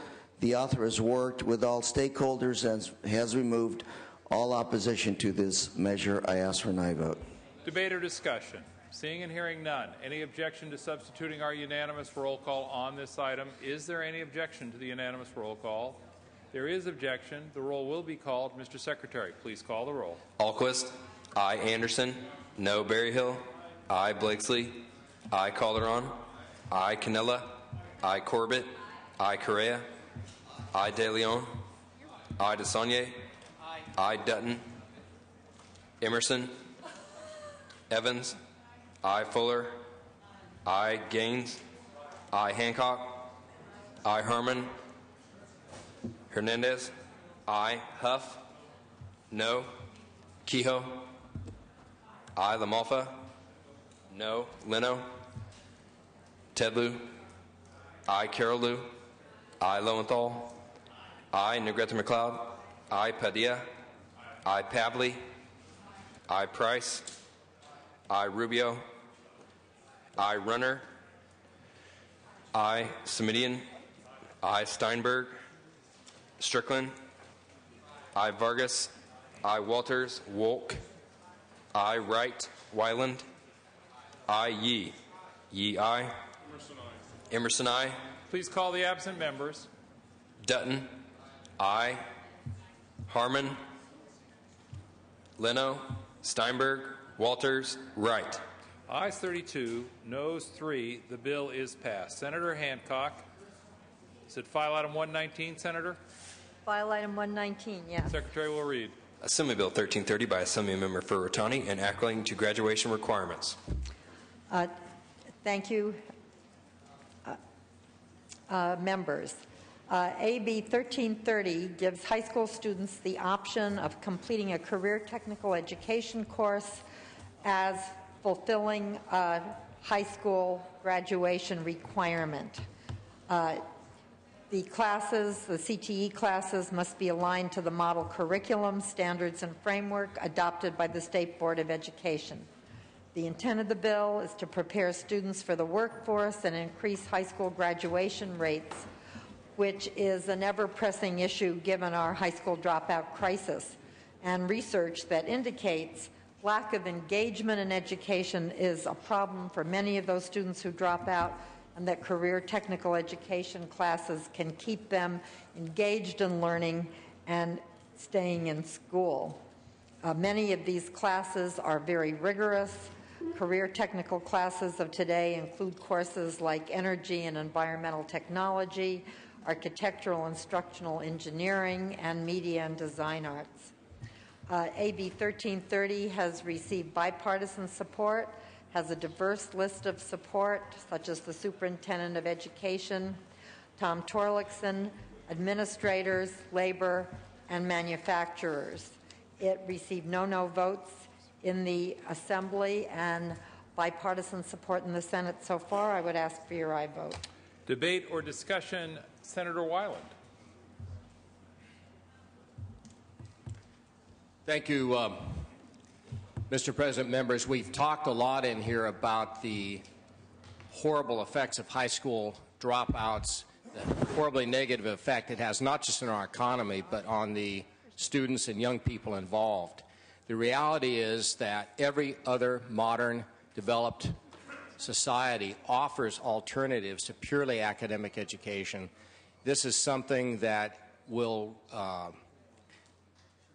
The author has worked with all stakeholders and has removed all opposition to this measure. I ask for an aye vote. Debate or discussion? Seeing and hearing none. Any objection to substituting our unanimous roll call on this item? Is there any objection to the unanimous roll call? There is objection. The roll will be called. Mr. Secretary, please call the roll. Alquist. I. Anderson. No. Berryhill. I. Blakeslee. I. Calderon. I. Cannella. I. Corbett. I. Correa. I. De Leon. I. DeSaulnier. I. Dutton. Emmerson. Evans. I. Fuller. I. Gaines. I. Hancock. I. Harman. Hernandez. I. Huff. No. Kehoe. I. Lamalfa. No. Leno. Ted Tedlu. I. Carol Liu. I. Lowenthal. I. Negrete McLeod. I. Padilla. I. Pavley. I. Price. I. Rubio. I. Runner. I. Simitian. I. Steinberg. Strickland. I. Vargas. I. Walters. Wolk. I. Wright. Wyland. I. Yee. Yee. I. Emmerson. I. Please call the absent members. Dutton. I. Harman. Leno. Steinberg. Walters. Wright. Ayes 32, noes 3. The bill is passed. Senator Hancock. Is it file item 119, Senator? File item 119, yes. Secretary will read. Assembly Bill 1330 by Assemblymember Furutani and Ackling to graduation requirements. Uh, thank you, uh, uh, members. Uh, AB 1330 gives high school students the option of completing a career technical education course as fulfilling a high school graduation requirement. Uh, the classes, the CTE classes, must be aligned to the model curriculum, standards, and framework adopted by the State Board of Education. The intent of the bill is to prepare students for the workforce and increase high school graduation rates, which is an ever pressing issue given our high school dropout crisis, and research that indicates lack of engagement in education is a problem for many of those students who drop out, and that career technical education classes can keep them engaged in learning and staying in school. Uh, many of these classes are very rigorous. Career technical classes of today include courses like energy and environmental technology, architectural instructional engineering, and media and design arts. Uh, AB 1330 has received bipartisan support, has a diverse list of support, such as the Superintendent of Education, Tom Torlakson, administrators, labor, and manufacturers. It received no no votes in the Assembly and bipartisan support in the Senate so far. I would ask for your aye vote. Debate or discussion, Senator Wyland. Thank you, um, Mr. President. Members, we've talked a lot in here about the horrible effects of high school dropouts, the horribly negative effect it has not just on our economy, but on the students and young people involved. The reality is that every other modern developed society offers alternatives to purely academic education. This is something that will uh,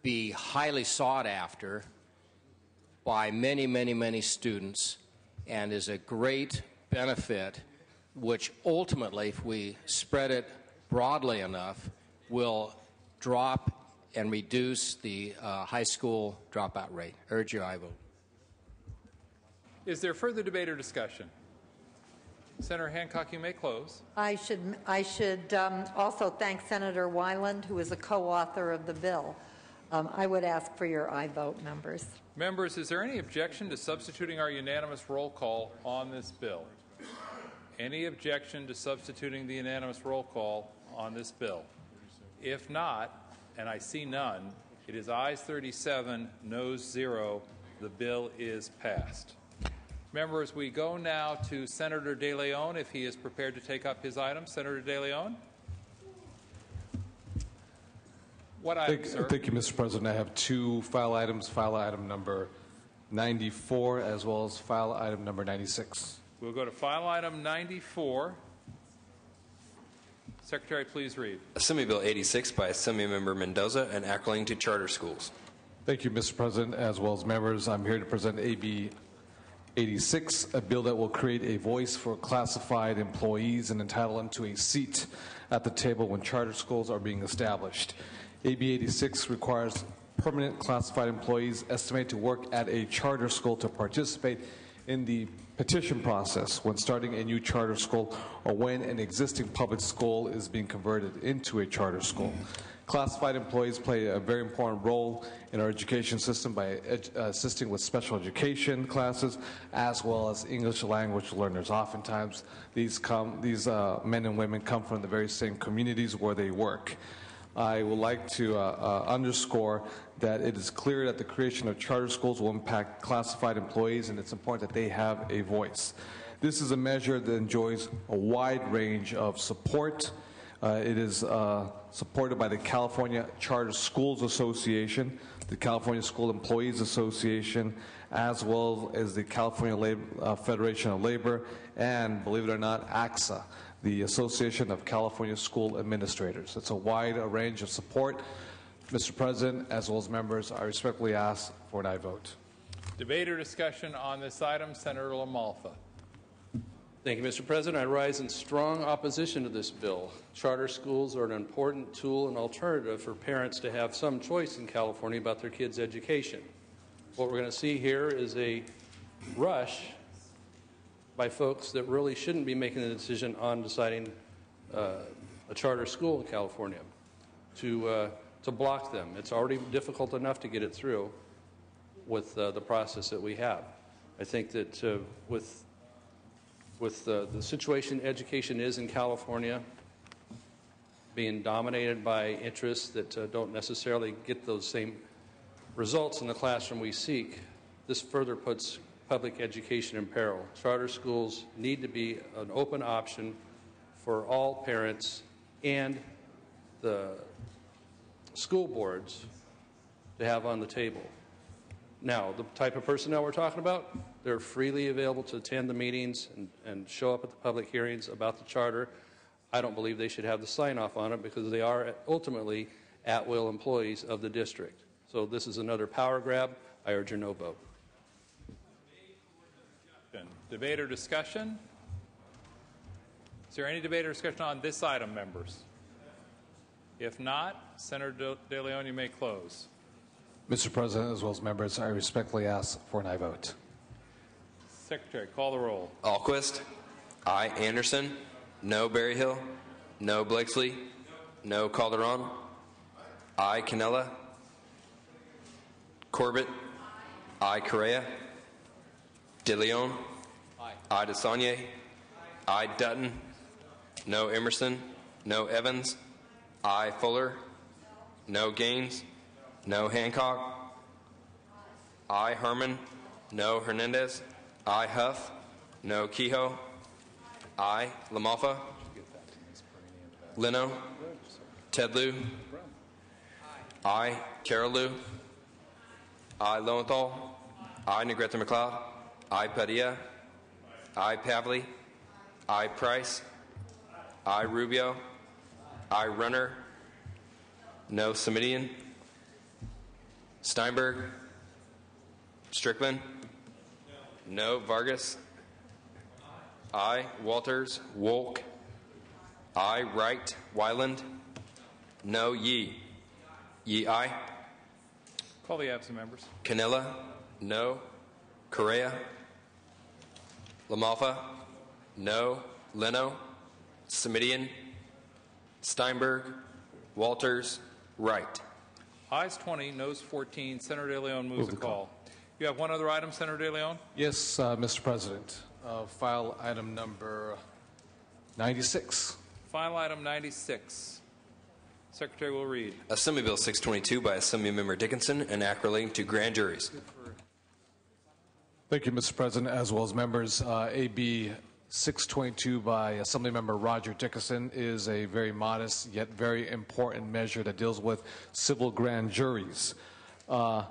be highly sought after by many, many, many students and is a great benefit, which ultimately, if we spread it broadly enough, will drop and reduce the uh, high school dropout rate. Urge your aye vote. Is there further debate or discussion? Senator Hancock, you may close. I should, I should um, also thank Senator Wyland, who is a co-author of the bill. Um, I would ask for your aye vote, members. Members, is there any objection to substituting our unanimous roll call on this bill? Any objection to substituting the unanimous roll call on this bill? If not, and I see none, it is ayes 37, noes 0. The bill is passed. Members, we go now to Senator De Leon if he is prepared to take up his item. Senator De Leon? What item, thank, sir? Thank you, Mr. President. I have two file items, file item number 94 as well as file item number 96. We'll go to file item 94. Secretary, please read. Assembly Bill 86 by Assembly Member Mendoza and according to charter schools. Thank you, Mr. President, as well as members. I'm here to present AB 86, a bill that will create a voice for classified employees and entitle them to a seat at the table when charter schools are being established. AB 86 requires permanent classified employees estimated to work at a charter school to participate in the petition process when starting a new charter school or when an existing public school is being converted into a charter school. Classified employees play a very important role in our education system by ed- assisting with special education classes as well as English language learners. Oftentimes, these, come, these uh, men and women come from the very same communities where they work. I would like to uh, uh, underscore that it is clear that the creation of charter schools will impact classified employees, and it's important that they have a voice. This is a measure that enjoys a wide range of support. Uh, it is uh, supported by the California Charter Schools Association, the California School Employees Association, as well as the California uh, Federation of Labor, and believe it or not, ACSA the Association of California School Administrators. It's a wide range of support. Mr. President, as well as members, I respectfully ask for an aye vote. Debate or discussion on this item, Senator LaMalfa. Thank you, Mr. President. I rise in strong opposition to this bill. Charter schools are an important tool and alternative for parents to have some choice in California about their kids' education. What we're going to see here is a rush by folks that really shouldn't be making the decision on deciding uh, a charter school in California to, uh, to block them. It's already difficult enough to get it through with uh, the process that we have. I think that uh, with, with the situation education is in California, being dominated by interests that uh, don't necessarily get those same results in the classroom we seek, this further puts public education in peril. Charter schools need to be an open option for all parents and the school boards to have on the table. Now, the type of personnel we're talking about, they're freely available to attend the meetings and, and show up at the public hearings about the charter. I don't believe they should have the sign off on it because they are ultimately at will employees of the district. So this is another power grab. I urge your no vote. Debate or discussion? Is there any debate or discussion on this item, members? If not, Senator De Leon, you may close. Mr. President, as well as members, I respectfully ask for an aye vote. Secretary, call the roll. Alquist. Aye. Anderson. No. Berryhill. No. Blakeslee. No. Calderon. Aye. Cannella. Corbett. Aye. Correa. De Leon. Aye. Aye. DeSaulnier. Aye. Dutton. No. Emmerson. No. Evans. Aye. Fuller. No. Gaines. No. Hancock. I, Harman. No. Hernandez. I, Huff. No. Kehoe. I, Lamalfa. Leno. Ted Lieu. Aye. Carol Liu. Aye. Lowenthal. I, Negrete McLeod. I, Padilla. I. Pavley. I. Price. I. Rubio. I. Runner. No. Simitian. Steinberg. Strickland. No. Vargas. I. Walters. Wolk. I. Wright. Wyland. No. Yee. Yee. I. Call the absent members. Cannella. No. Correa. Lamalfa. No. Leno. Simitian. Steinberg. Walters. Wright. Ayes 20, noes 14. Senator De Leon moves the call. You have one other item, Senator De Leon? Yes, uh, Mr. President. Uh, file item number 96. File item 96. Secretary will read. Assembly Bill 622 by Assemblymember Dickinson, an act relating to grand juries. Thank you, Mr. President, as well as members. Uh, AB 622 by Assemblymember Roger Dickinson is a very modest yet very important measure that deals with civil grand juries. Uh,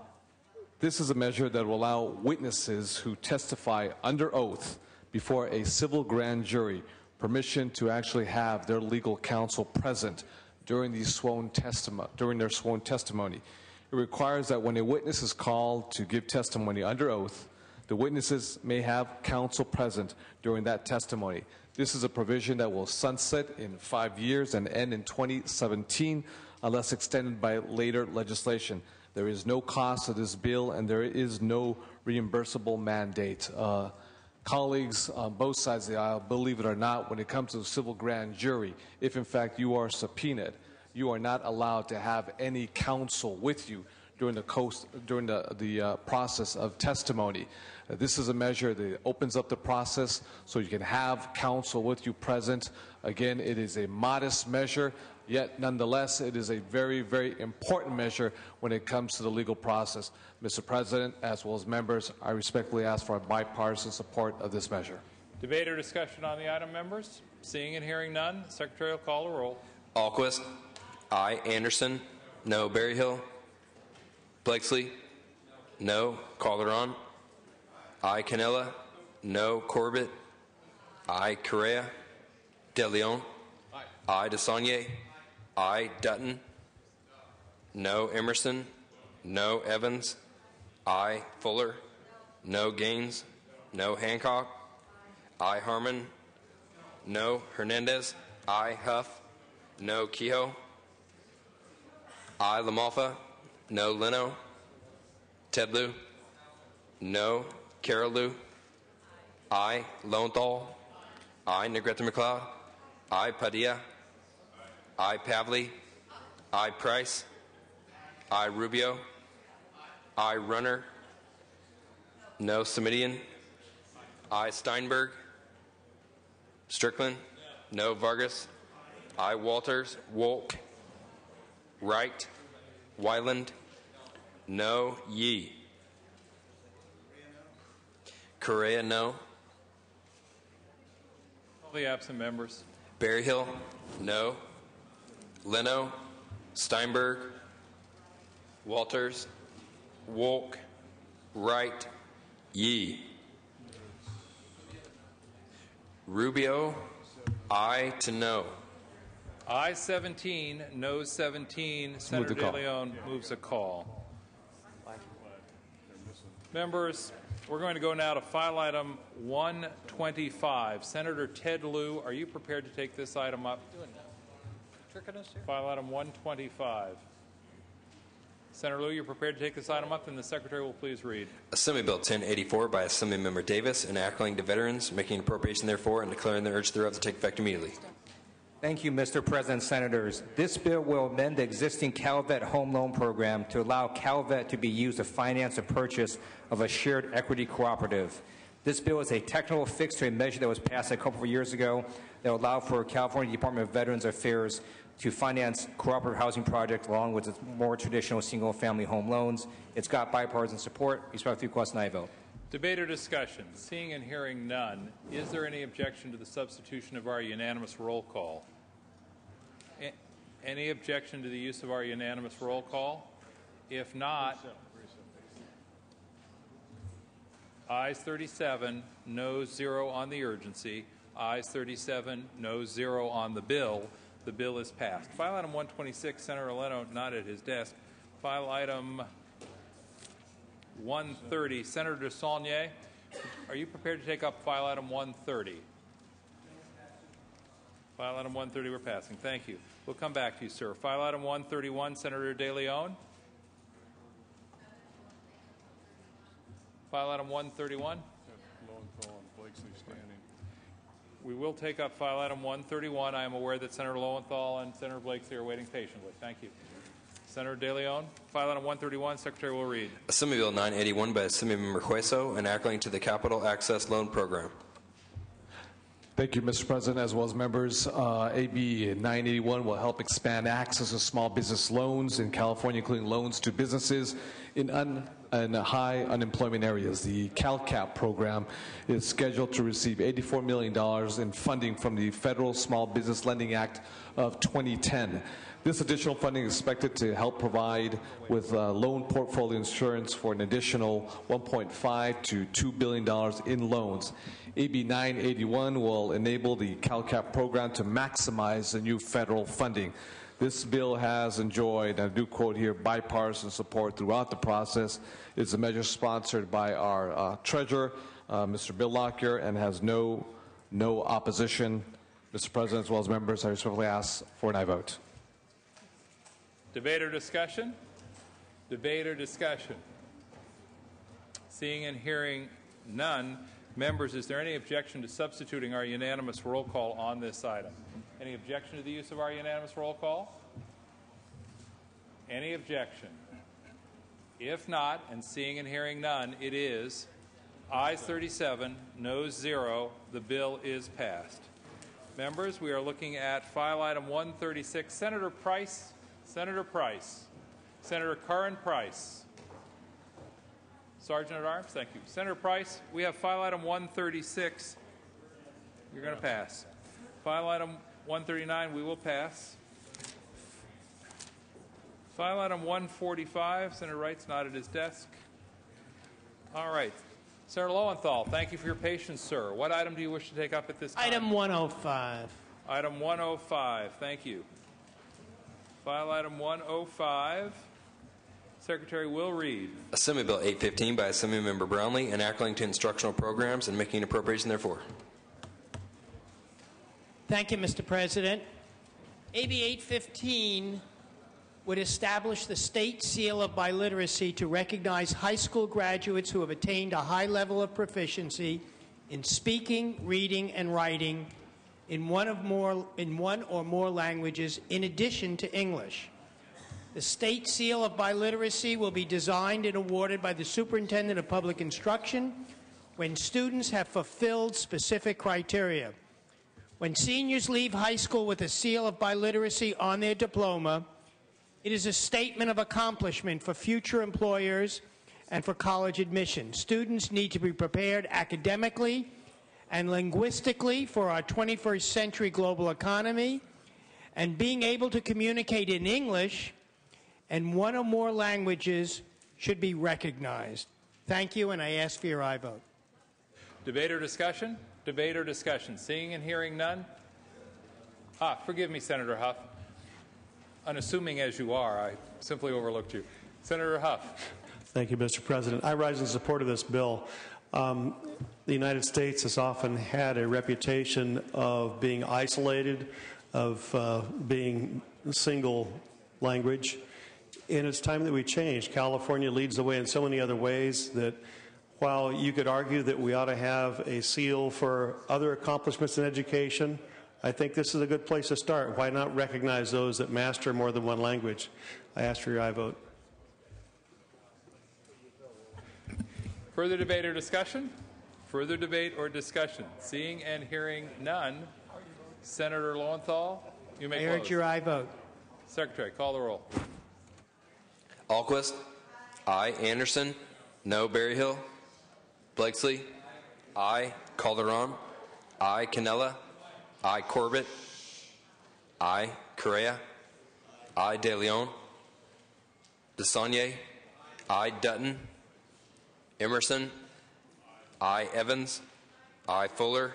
this is a measure that will allow witnesses who testify under oath before a civil grand jury permission to actually have their legal counsel present during, the sworn testimo- during their sworn testimony. It requires that when a witness is called to give testimony under oath, the witnesses may have counsel present during that testimony. This is a provision that will sunset in five years and end in 2017 unless extended by later legislation. There is no cost to this bill and there is no reimbursable mandate. Uh, colleagues on both sides of the aisle, believe it or not, when it comes to the civil grand jury, if in fact you are subpoenaed, you are not allowed to have any counsel with you during the, coast, during the, the uh, process of testimony. Uh, this is a measure that opens up the process so you can have counsel with you present. Again, it is a modest measure, yet nonetheless, it is a very, very important measure when it comes to the legal process. Mr. President, as well as members, I respectfully ask for our bipartisan support of this measure. Debate or discussion on the item, members? Seeing and hearing none, Secretary will call the roll. Alquist. I. Anderson. No. Berryhill. Blakeslee. No. Calderon. I. Cannella. No. Corbett. I. Correa. De Leon. I. DeSaulnier. I. Dutton. No. Emmerson. No. Evans. I. Fuller. No. Gaines. No. Hancock. I. Harman. No. Hernandez. I. Huff. No. Kehoe. I. Lamalfa. No. Leno. Ted Lieu. No. Carol Liu. I. Lowenthal. I. Negrete McLeod. I. Padilla. I. Pavley. I. Price. I. Rubio. I. Runner. No. Simitian. I. Steinberg. Strickland. No. Vargas. I. Walters. Wolk. Wright. Wyland. No. Yee. Correa, no. All the absent members. Berryhill, no. Leno, Steinberg, Walters, Wolk, Wright, Yee. Rubio, I to no. I 17, no 17. Senator the De. Leon moves a call. Members, we're going to go now to file item 125. Senator Ted Lieu, are you prepared to take this item up? Tricking us here? File item 125. Senator Lieu, you're prepared to take this item up, and the Secretary will please read. Assembly Bill 1084 by Assemblymember Davis, an act to veterans, making appropriation therefore, and declaring the urge thereof to take effect immediately. Thank you, Mr. President, Senators. This bill will amend the existing CalVet home loan program to allow CalVet to be used to finance the purchase of a shared equity cooperative. This bill is a technical fix to a measure that was passed a couple of years ago that will allow for California Department of Veterans Affairs to finance cooperative housing projects along with more traditional single-family home loans. It's got bipartisan support. Respectfully request an aye vote. Debate or discussion? Seeing and hearing none, is there any objection to the substitution of our unanimous roll call? Any objection to the use of our unanimous roll call? If not, Ayes 37, no 0 on the urgency. Ayes 37, no 0 on the bill. The bill is passed. File item 126, Senator Leno not at his desk. File item 130, Senator Saulnier, are you prepared to take up file item 130? File item 130, we're passing. Thank you. We'll come back to you, sir. File item 131, Senator De Leon. File item 131. We will take up file item 131. I am aware that Senator Lowenthal and Senator Blakeslee are waiting patiently. Thank you. Senator De Leon, file item 131, Secretary will read. Assembly Bill 981 by Assemblymember Hueso, enacting to the Capital Access Loan Program. Thank you, Mr. President, as well as members. Uh, AB 981 will help expand access to small business loans in California, including loans to businesses in, un, in high unemployment areas. The CalCAP program is scheduled to receive $84 million in funding from the Federal Small Business Lending Act of 2010. This additional funding is expected to help provide with uh, loan portfolio insurance for an additional 1.5 to 2 billion dollars in loans. AB 981 will enable the CalCAP program to maximize the new federal funding. This bill has enjoyed, I do quote here, bipartisan support throughout the process. It's a measure sponsored by our uh, treasurer, uh, Mr. Bill Lockyer, and has no, no opposition. Mr. President, as well as members, I respectfully ask for an aye vote. Debate or discussion? Debate or discussion? Seeing and hearing none, members, is there any objection to substituting our unanimous roll call on this item? Any objection to the use of our unanimous roll call? Any objection? If not, and seeing and hearing none, it is ayes 37, noes 0. The bill is passed. Members, we are looking at file item 136. Senator Price, Senator Price, Senator Curran Price, Sergeant at Arms, thank you. Senator Price, we have file item 136. You're going to pass. File item 139, we will pass. File item 145, Senator Wright's not at his desk. All right. Senator Lowenthal, thank you for your patience, sir. What item do you wish to take up at this time? Item 105. Item 105, thank you. File item 105. Secretary will read. Assembly Bill 815 by Assemblymember Brownley, enacting to instructional programs and making an appropriation therefore. Thank you, Mr. President. AB 815 would establish the state seal of biliteracy to recognize high school graduates who have attained a high level of proficiency in speaking, reading, and writing in one, of more, in one or more languages in addition to English. The state seal of biliteracy will be designed and awarded by the Superintendent of Public Instruction when students have fulfilled specific criteria. When seniors leave high school with a seal of biliteracy on their diploma, it is a statement of accomplishment for future employers and for college admission. Students need to be prepared academically and linguistically for our 21st century global economy, and being able to communicate in English and one or more languages should be recognized. Thank you, and I ask for your aye vote. Debate or discussion? Debate or discussion? Seeing and hearing none? Ah, forgive me, Senator Huff. Unassuming as you are, I simply overlooked you. Senator Huff. Thank you, Mr. President. I rise in support of this bill. Um, the United States has often had a reputation of being isolated, of uh, being single language. And it's time that we change. California leads the way in so many other ways that while you could argue that we ought to have a seal for other accomplishments in education, I think this is a good place to start. Why not recognize those that master more than one language? I ask for your aye vote. Further debate or discussion? Further debate or discussion? Seeing and hearing none, Senator Lowenthal, you may I close. urge your aye vote. Secretary, call the roll. Alquist, aye. Anderson, no. Berryhill, Blakeslee, aye. Calderon, aye. Cannella, aye. Corbett, aye. Correa, aye. De Leon, DeSaulnier, aye. Dutton, Emmerson, I. Evans. I. Fuller.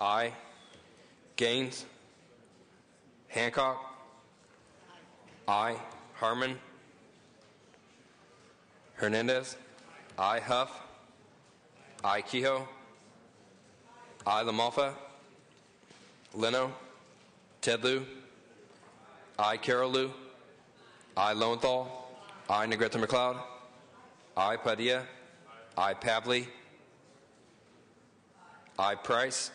I. Gaines. Hancock. I. Harman. Hernandez. I. Huff. I. Kehoe. I. LaMalfa. Leno. Ted Lieu. I. Carol Lieu. I. Lowenthal. I. Negrete McLeod. I. Padilla. I. Pavley. I. Price.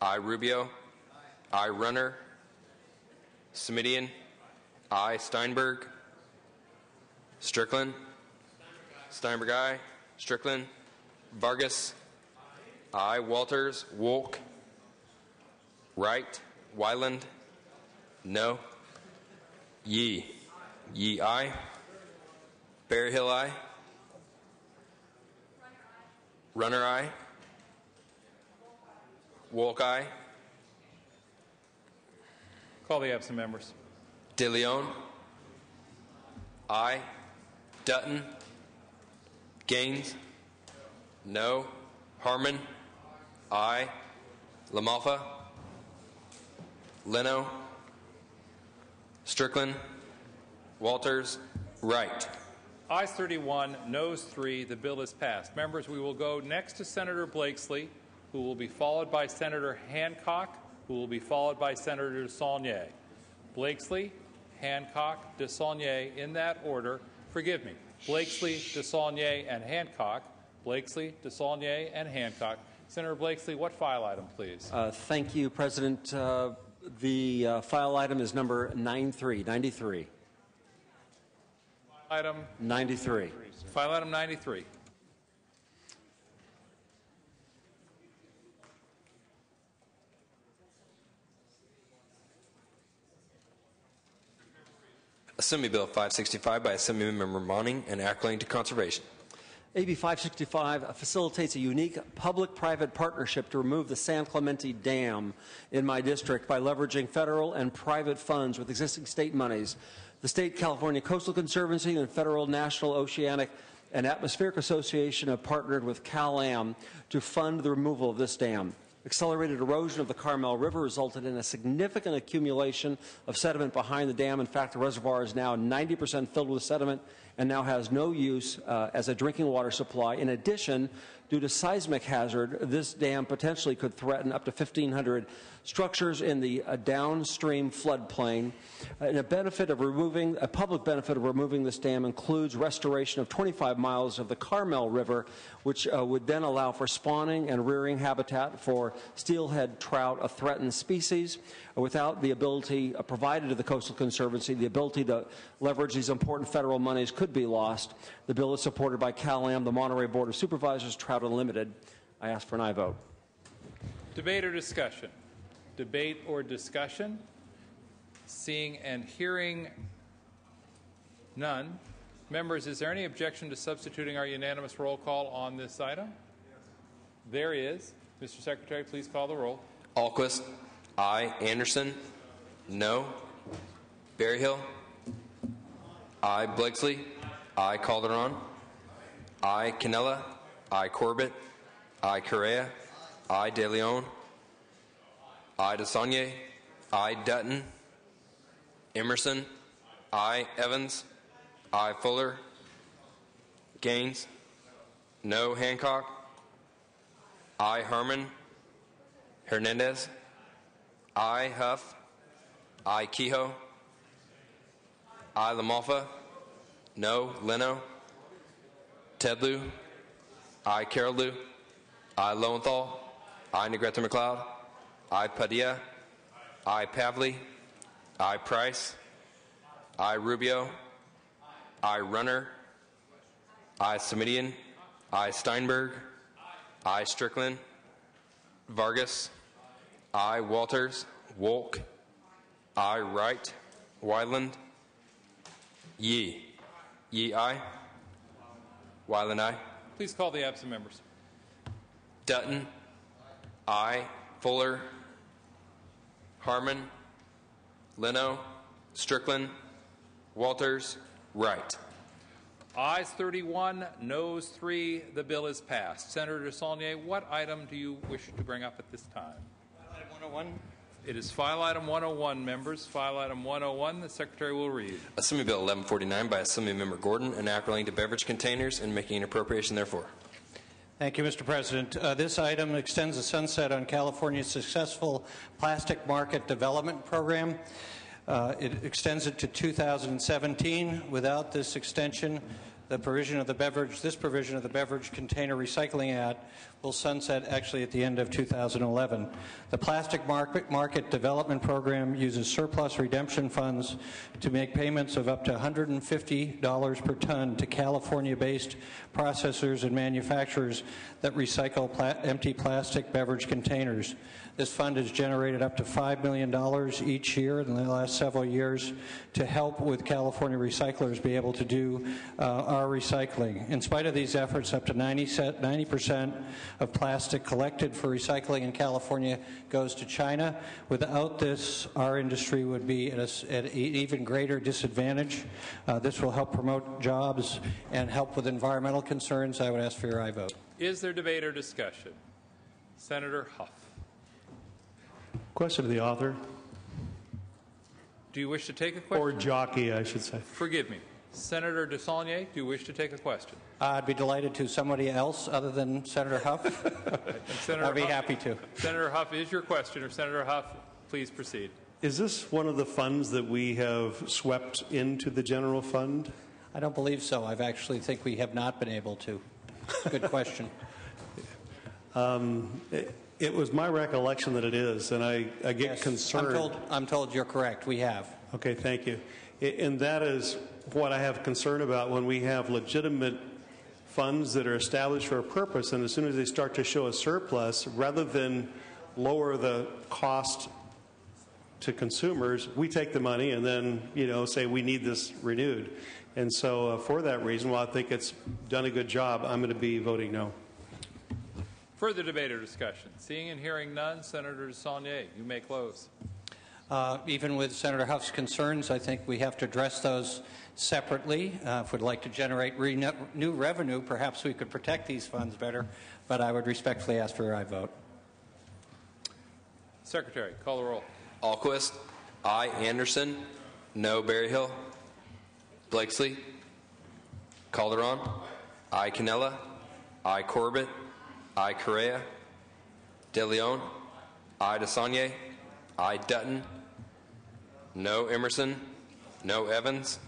I. Rubio. I. Runner. Simitian. I. Steinberg. Strickland. Steinberg I. Strickland. Vargas. I. Walters. Wolk. Wright. Wyland. No. Yee. Yee I. Berryhill I. Runner I. Wolk I. Call the absent members. DeLeon, I. Dutton. Gaines. No. Harman. I. LaMalfa. Leno. Strickland. Walters. Wright. Ayes 31, noes 3. The bill is passed. Members, we will go next to Senator Blakeslee, who will be followed by Senator Hancock, who will be followed by Senator Saulnier. Blakeslee, Hancock, DeSaulnier, in that order. Forgive me. Blakeslee, DeSaulnier, and Hancock. Blakeslee, DeSaulnier, and Hancock. Senator Blakeslee, what file item, please? Uh, thank you, President. Uh, the uh, file item is number 93, 93. Item 93. File item 93. Assembly Bill 565 by Assemblymember Monning and Ackling to Conservation. AB 565 facilitates a unique public-private partnership to remove the San Clemente Dam in my district by leveraging federal and private funds with existing state monies. The State California Coastal Conservancy and Federal National Oceanic and Atmospheric Association have partnered with CalAm to fund the removal of this dam. Accelerated erosion of the Carmel River resulted in a significant accumulation of sediment behind the dam. In fact, the reservoir is now 90% filled with sediment and now has no use uh, as a drinking water supply. In addition, due to seismic hazard, this dam potentially could threaten up to 1,500 structures in the uh, downstream floodplain. And a benefit of removing, a public benefit of removing this dam includes restoration of 25 miles of the Carmel River, which uh, would then allow for spawning and rearing habitat for steelhead trout, a threatened species. Without the ability uh, provided to the Coastal Conservancy, the ability to leverage these important federal monies could be lost. The bill is supported by CalAm, the Monterey Board of Supervisors, Trout Unlimited. I ask for an aye vote. Debate or discussion? Debate or discussion? Seeing and hearing none. Members, is there any objection to substituting our unanimous roll call on this item? There is. Mr. Secretary, please call the roll. Alquist. I. Anderson. No. Berryhill. I. Blakeslee. I. Calderon. I. Cannella. I. Corbett. I. Correa. I. De Leon. I. DeSaulnier. I. Dutton. Emmerson. I. Evans. I. Fuller. Gaines. No. Hancock. I. Harman? Hernandez. I. Huff. I. Kehoe. I. LaMalfa. No. Leno. Ted Lieu. I. Carol Liu. I. Lowenthal. I. Negrete McLeod. I. Padilla. I. Pavley. I. Price. I. Rubio. I. Runner. I. Simitian. I. Steinberg. I. Strickland. Vargas. I. Walters. Wolk. I. Wright. Wyland. Yee, Yee, I. Wyland I. Please call the absent members. Dutton. I. Fuller. Harman. Leno. Strickland. Walters. Wright. Ayes 31, noes 3. The bill is passed. Senator DeSaulnier, what item do you wish to bring up at this time? Item 101. It is file item 101, members. File item 101, the Secretary will read. Assembly Bill 1149 by Assembly Member Gordon, an act relating to beverage containers and making an appropriation therefore. Thank you, Mr. President. Uh, this item extends the sunset on California's successful plastic market development program. Uh, it extends it to 2017. Without this extension, the provision of the beverage, this provision of the Beverage Container Recycling Act will sunset actually at the end of 2011. The Plastic Market, Market Development Program uses surplus redemption funds to make payments of up to $150 per ton to California-based processors and manufacturers that recycle pla- empty plastic beverage containers. This fund has generated up to $5 million each year in the last several years to help with California recyclers be able to do uh, our recycling. In spite of these efforts, up to 90 percent of plastic collected for recycling in California goes to China. Without this, our industry would be at, a, at an even greater disadvantage. Uh, this will help promote jobs and help with environmental concerns. I would ask for your aye vote. Is there debate or discussion? Senator Huff. Question to the author, Do you wish to take a question? or jockey, I should say. Forgive me. Senator DeSaulnier, do you wish to take a question? I'd be delighted to. Somebody else other than Senator Huff? Senator I'd be Huff- happy to. Senator Huff is your question, or Senator Huff, please proceed. Is this one of the funds that we have swept into the general fund? I don't believe so. I've actually think we have not been able to. Good question. Um, it, it was my recollection that it is, and I, I get concerned. I'm told, I'm told you're correct. We have. Okay, thank you. And that is what I have concern about when we have legitimate funds that are established for a purpose, and as soon as they start to show a surplus, rather than lower the cost to consumers, we take the money and then, you know, say we need this renewed. And so uh, for that reason, while I think it's done a good job, I'm going to be voting no. Further debate or discussion? Seeing and hearing none, Senator DeSaulnier, you may close. Uh, even with Senator Huff's concerns, I think we have to address those separately. Uh, if we'd like to generate re- new revenue, perhaps we could protect these funds better, but I would respectfully ask for your aye vote. Secretary, call the roll. Alquist, I. Anderson, no Berryhill, Blakeslee, Calderon, I. Cannella, I. Corbett, I. Correa, De Leon, I. DeSaulnier, I. Dutton, no Emmerson, no Evans,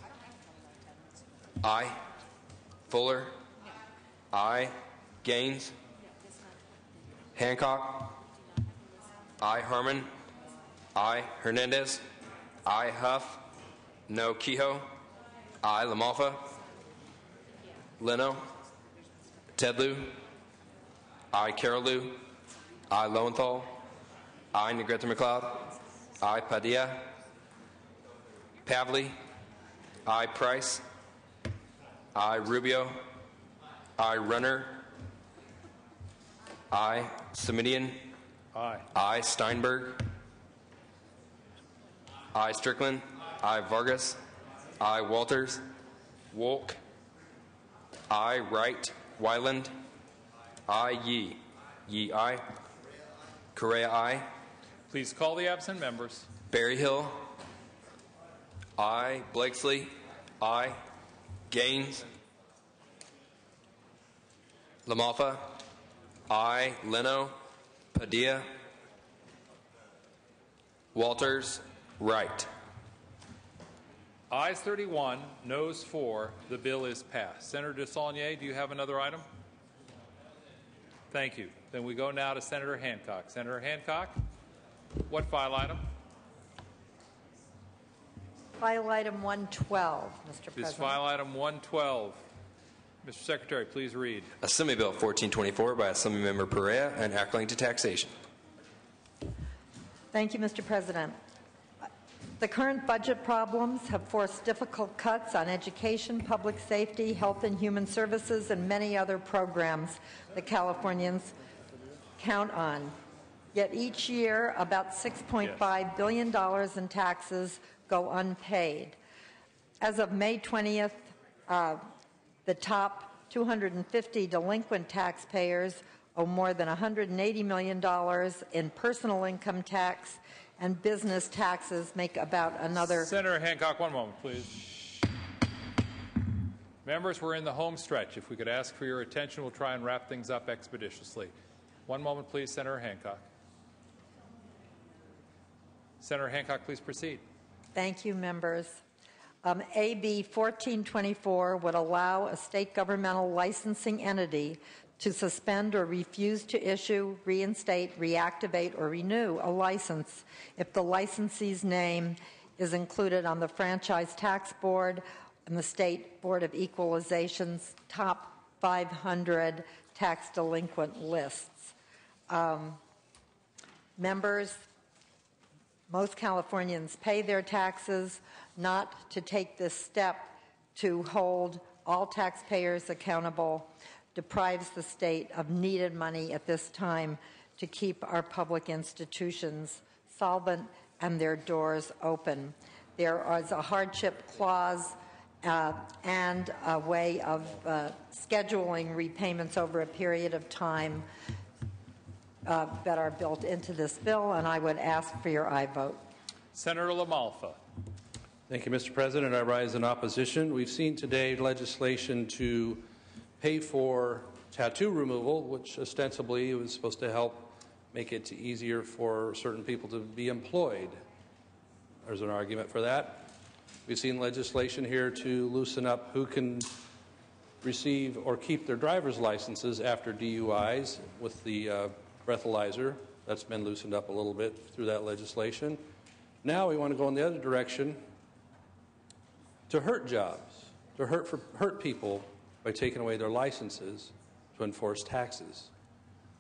I. Fuller, I. Gaines, Hancock, I. Harman, I. Hernandez, I. Huff, no Kehoe, I. LaMalfa, Leno, Ted Lieu, I. Carol Liu, I. Lowenthal, I. Negrete McLeod, I. Padilla, Pavley, I. Price, I. Rubio, I. Runner, I. Simitian, Aye. I. Steinberg, I. Strickland, I. Vargas, I. Walters, Wolk, I. Wright, Wyland, I. Yee, Yee I. Correa I. Please call the absent members. Berryhill, I. Blakeslee, I. Gaines, LaMalfa, I. Leno, Padilla, Walters, Wright. Ayes 31, noes 4. The bill is passed. Senator DeSaulnier, do you have another item? Thank you. Then we go now to Senator Hancock. Senator Hancock, what file item? File item 112, Mr. Is President. file item 112. Mr. Secretary, please read. Assembly Bill 1424 by Assemblymember Perea, an act to taxation. Thank you, Mr. President. The current budget problems have forced difficult cuts on education, public safety, health and human services, and many other programs that Californians count on. Yet each year, about $6.5 billion in taxes go unpaid. As of May 20th, uh, The top 250 delinquent taxpayers owe more than $180 million in personal income tax, and business taxes make about another. Senator Hancock, one moment, please. Members, we're in the home stretch. If we could ask for your attention, we'll try and wrap things up expeditiously. One moment, please, Senator Hancock. Senator Hancock, please proceed. Thank you, members. Um, AB 1424 would allow a state governmental licensing entity to suspend or refuse to issue, reinstate, reactivate, or renew a license if the licensee's name is included on the Franchise Tax Board and the State Board of Equalization's top 500 tax delinquent lists. Um, members, most Californians pay their taxes, not to take this step to hold all taxpayers accountable deprives the state of needed money at this time to keep our public institutions solvent and their doors open. There is a hardship clause uh, and a way of uh, scheduling repayments over a period of time uh, that are built into this bill, and I would ask for your aye vote. Senator LaMalfa. Thank you, Mr. President. I rise in opposition. We've seen today legislation to pay for tattoo removal, which ostensibly was supposed to help make it easier for certain people to be employed. There's an argument for that. We've seen legislation here to loosen up who can receive or keep their driver's licenses after DUIs with the uh, breathalyzer. That's been loosened up a little bit through that legislation. Now we want to go in the other direction to hurt jobs, to hurt, for, hurt people by taking away their licenses to enforce taxes.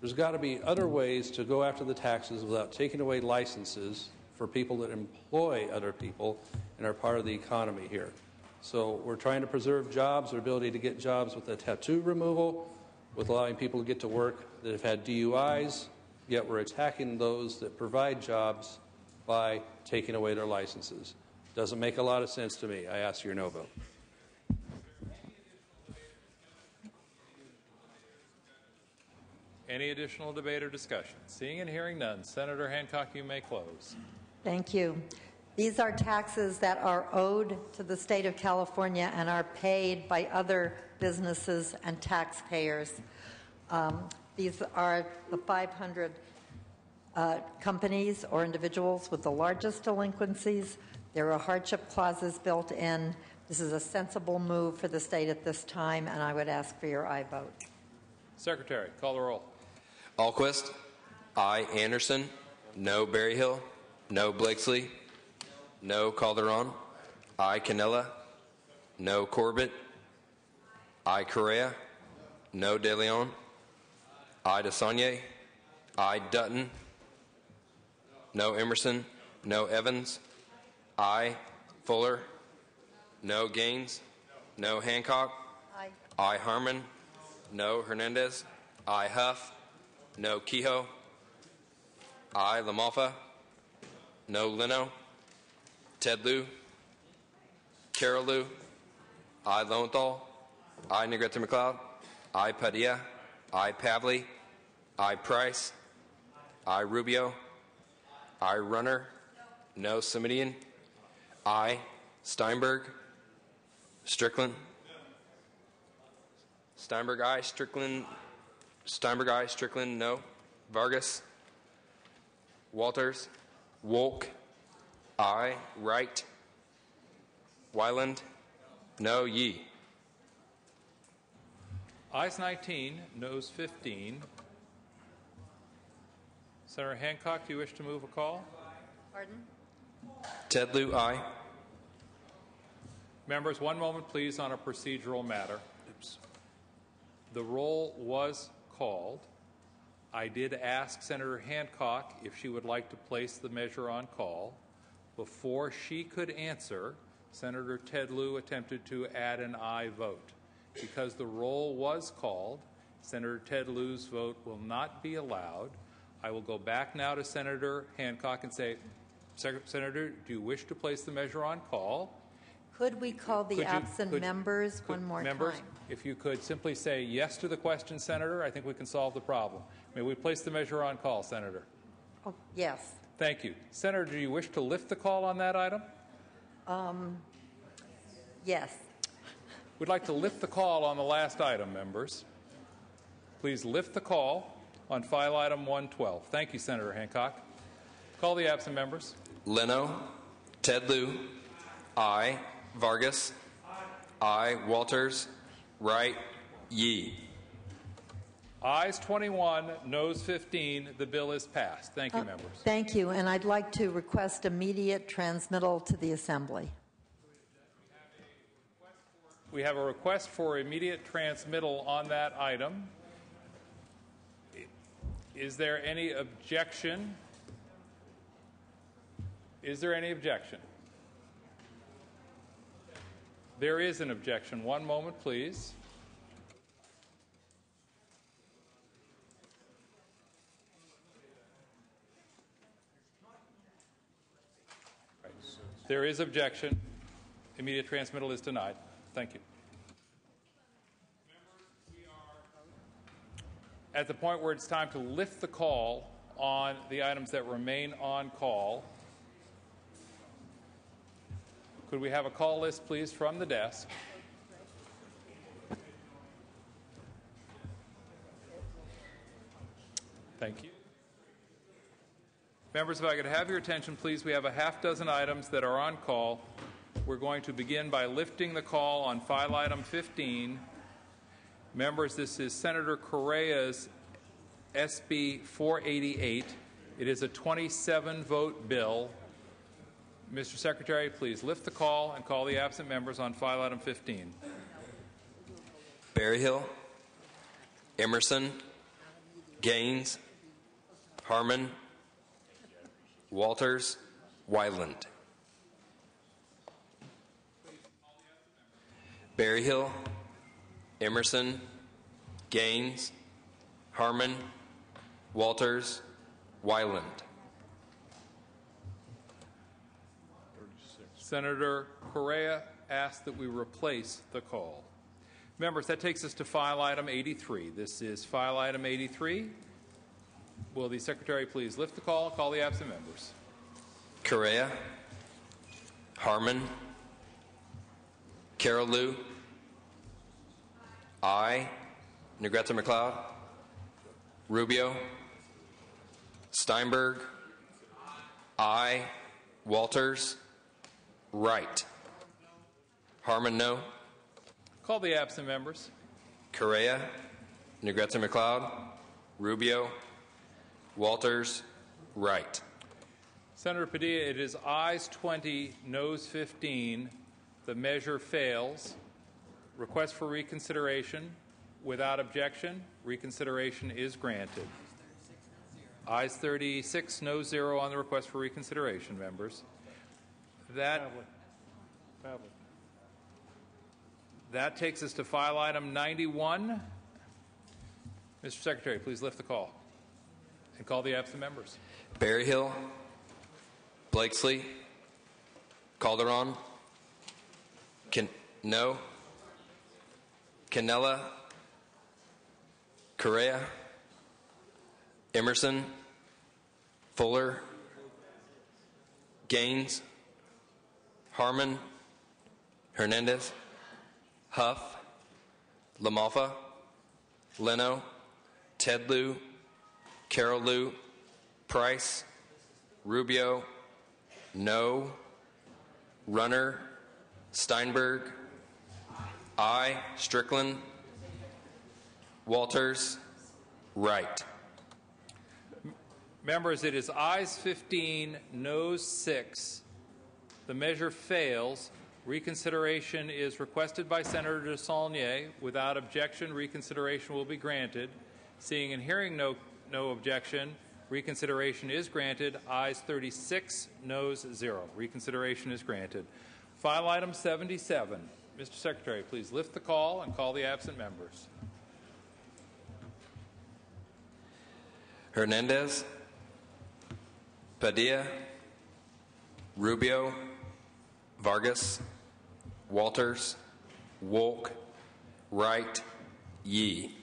There's got to be other ways to go after the taxes without taking away licenses for people that employ other people and are part of the economy here. So we're trying to preserve jobs, our ability to get jobs with the tattoo removal, with allowing people to get to work that have had DUIs, yet we're attacking those that provide jobs by taking away their licenses. Doesn't make a lot of sense to me. I ask your no vote. Any additional debate or discussion? Seeing and hearing none, Senator Hancock, you may close. Thank you. These are taxes that are owed to the state of California and are paid by other businesses and taxpayers. Um, these are the 500 uh, companies or individuals with the largest delinquencies. There are hardship clauses built in. This is a sensible move for the state at this time, and I would ask for your aye vote. Secretary, call the roll. Alquist. I. Anderson. No Berryhill. No Blakeslee. No Calderon. I. Cannella. No Corbett. I. Correa. No De Leon. I. DeSaulnier. I. Dutton. No Emmerson. No Evans. I. Fuller. No Gaines. No Hancock. Aye. I. Harman. No Hernandez. I. Huff. No Kehoe. I. LaMalfa. No Leno. Ted Lieu. Carol Liu. I. Lowenthal. I. Negrete McLeod. I. Padilla. I. Pavley. I. Price. I. Rubio. I. Runner. No Simitian. I. Steinberg. Strickland. Steinberg, I. Strickland. Steinberg, I. Strickland, no. Vargas. Walters. Wolk. I. Wright. Wyland. No. Yee. Ayes 19, nose 15. Senator Hancock, do you wish to move a call? Pardon? Ted Lieu, aye. Members, one moment, please, on a procedural matter. Oops. The roll was called. I did ask Senator Hancock if she would like to place the measure on call. Before she could answer, Senator Ted Lieu attempted to add an aye vote. Because the roll was called, Senator Ted Lieu's vote will not be allowed. I will go back now to Senator Hancock and say, Senator, do you wish to place the measure on call? Could we call the Could you- absent could- members could- one more members, time? if you could simply say yes to the question, Senator, I think we can solve the problem. May we place the measure on call, Senator? Oh, yes. Thank you. Senator, do you wish to lift the call on that item? Um, yes. We'd like to lift the call on the last item, members. Please lift the call on file item 112. Thank you, Senator Hancock. Call the absent members. Leno, Ted Lieu, I. Vargas, I. Walters, Wright, Yee. Ayes 21, noes 15. The bill is passed. Thank you, Uh, members. Thank you, and I'd like to request immediate transmittal to the Assembly. We have a request for immediate transmittal on that item. Is there any objection? Is there any objection? There is an objection. One moment, please. There is objection. Immediate transmittal is denied. Thank you. At the point where it's time to lift the call on the items that remain on call, could we have a call list, please, from the desk? Thank you. Members, if I could have your attention, please. We have a half dozen items that are on call. We're going to begin by lifting the call on file item 15. Members, this is Senator Correa's SB 488. It is a 27 vote bill. Mr. Secretary, please lift the call and call the absent members on file item 15. Berryhill, Emmerson, Gaines, Harman, Walters, Wyland. Berryhill, Emmerson, Gaines, Harman, Walters, Wyland. Senator Correa asked that we replace the call. Members, that takes us to file item 83. This is file item 83. Will the Secretary please lift the call, call the absent members? Correa, Harman, Carol Liu, I, Negrete McLeod, Rubio, Steinberg, I, Walters, Wright. Harman, no. Call the absent members. Correa, Negrete McLeod, Rubio, Walters, Wright. Senator Padilla, it is ayes 20, noes 15. The measure fails. Request for reconsideration. Without objection, reconsideration is granted. Ayes 36, no 0 on the request for reconsideration, members. That, that takes us to file item 91. Mr. Secretary, please lift the call and call the absent members. Berryhill, Blakeslee, Calderon, Can- no, Cannella, Correa, Emmerson, Fuller, Gaines, Harman, Hernandez, Huff, LaMalfa, Leno, Ted Lieu, Carol Liu, Price, Rubio, No, Runner, Steinberg, I, Strickland, Walters, Wright. Members, it is ayes 15, noes 6. The measure fails. Reconsideration is requested by Senator DeSaulnier. Without objection, reconsideration will be granted. Seeing and hearing no, no objection, reconsideration is granted. Ayes 36, noes 0. Reconsideration is granted. File item 77. Mr. Secretary, please lift the call and call the absent members. Hernandez, Padilla, Rubio, Vargas, Walters, Wolk, Wright, Yee.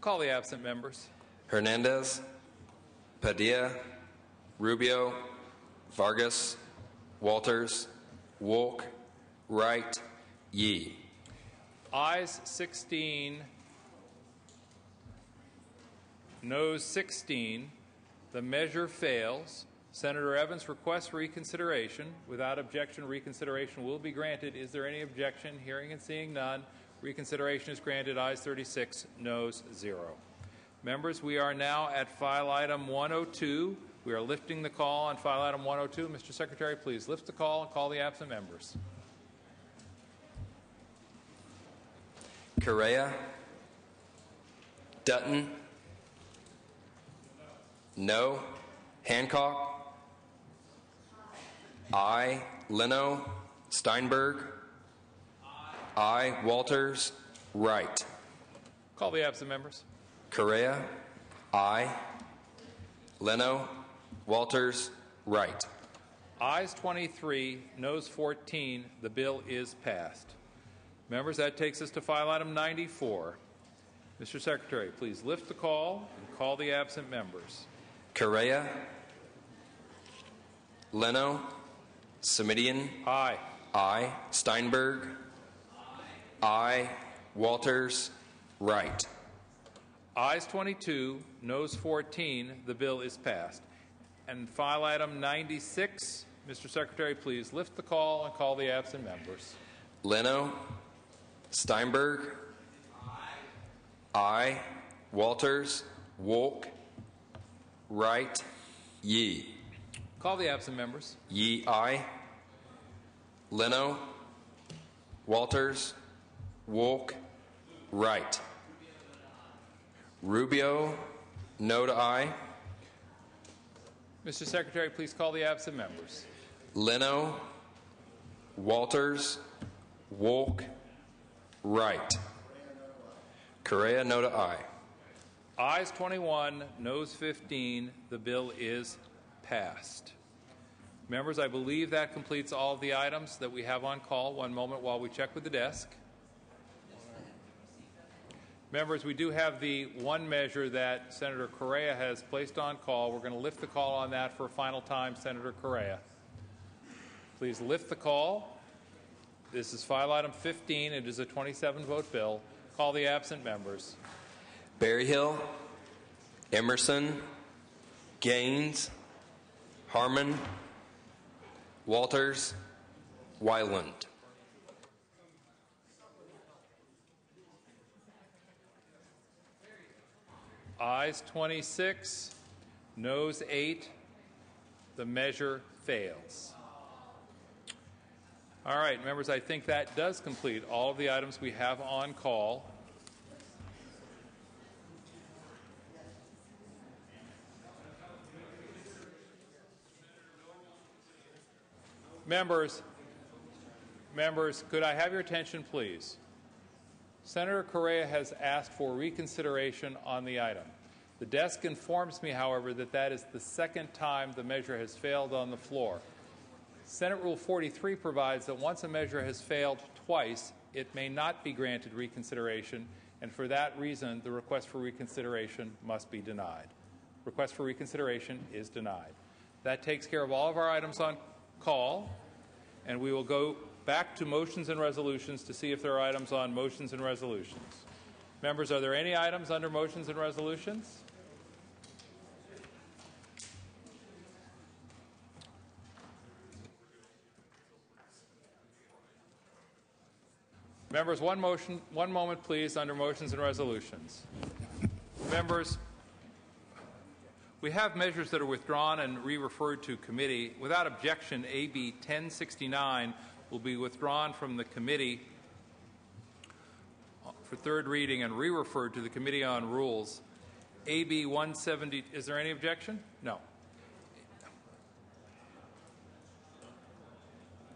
Call the absent members. Hernandez, Padilla, Rubio, Vargas, Walters, Wolk, Wright, Yee. Ayes 16, noes 16. The measure fails. Senator Evans requests reconsideration. Without objection, reconsideration will be granted. Is there any objection? Hearing and seeing none. Reconsideration is granted. Eyes 36, noes 0. Members, we are now at file item 102. We are lifting the call on file item 102. Mr. Secretary, please lift the call and call the absent members. Correa, Dutton, no. Hancock, I. Leno, Steinberg, I. Walters, Wright. Call the absent members. Correa, I. Leno, Walters, Wright. Ayes 23, noes 14. The bill is passed. Members, that takes us to file item 94. Mr. Secretary, please lift the call and call the absent members. Correa, Leno, Simitian, Aye. I. Steinberg, I. Walters, Wright. Ayes 22, noes 14. The bill is passed. And file item 96. Mr. Secretary, please lift the call and call the absent members. Leno, Steinberg, I. Walters, Wolk, Wright, Yee. Call the absent members. Yee, I. Leno, Walters, Wolk, Wright. Rubio, no to I. Mr. Secretary, please call the absent members. Leno, Walters, Wolk, Wright. Correa, no to I. Ayes 21, noes 15. The bill is passed. Members, I believe that completes all of the items that we have on call. One moment while we check with the desk. Members, we do have the one measure that Senator Correa has placed on call. We're going to lift the call on that for a final time. Senator Correa. Please lift the call. This is file item 15. It is a 27 vote bill. Call the absent members. Berryhill, Emmerson, Gaines, Harman, Walters, Wyland. Ayes 26, noes 8. The measure fails. All right, members, I think that does complete all of the items we have on call. Members, members, could I have your attention, please? Senator Correa has asked for reconsideration on the item. The desk informs me, however, that that is the second time the measure has failed on the floor. Senate Rule 43 provides that once a measure has failed twice, it may not be granted reconsideration, and for that reason, the request for reconsideration must be denied. Request for reconsideration is denied. That takes care of all of our items on call, and we will go back to motions and resolutions to see if there are items on motions and resolutions. Members, are there any items under motions and resolutions? Members, one motion, one moment, please, under motions and resolutions. Members, we have measures that are withdrawn and re-referred to committee. Without objection, AB 1069 will be withdrawn from the committee for third reading and re-referred to the Committee on Rules. AB 170, is there any objection? No.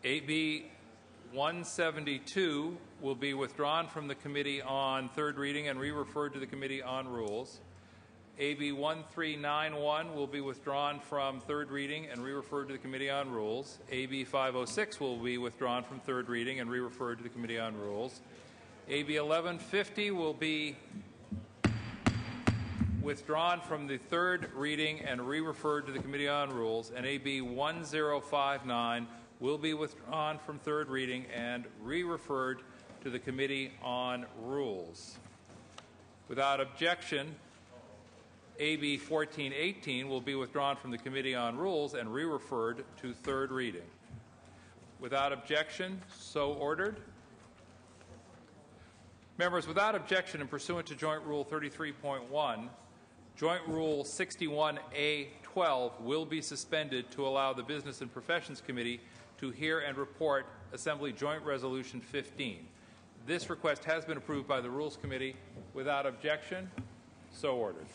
AB 172 will be withdrawn from the Committee on Third Reading and re-referred to the Committee on Rules. AB 1391 will be withdrawn from third reading and re-referred to the Committee on Rules. AB 506 will be withdrawn from third reading and re-referred to the Committee on Rules. AB 1150 will be withdrawn from the third reading and re-referred to the Committee on Rules, and AB 1059 will be withdrawn from third reading and re-referred to the Committee on Rules. Without objection, AB 1418 will be withdrawn from the Committee on Rules and re-referred to third reading. Without objection, so ordered. Members, without objection and pursuant to Joint Rule 33.1, Joint Rule 61A12 will be suspended to allow the Business and Professions Committee to hear and report Assembly Joint Resolution 15. This request has been approved by the Rules Committee. Without objection, so ordered.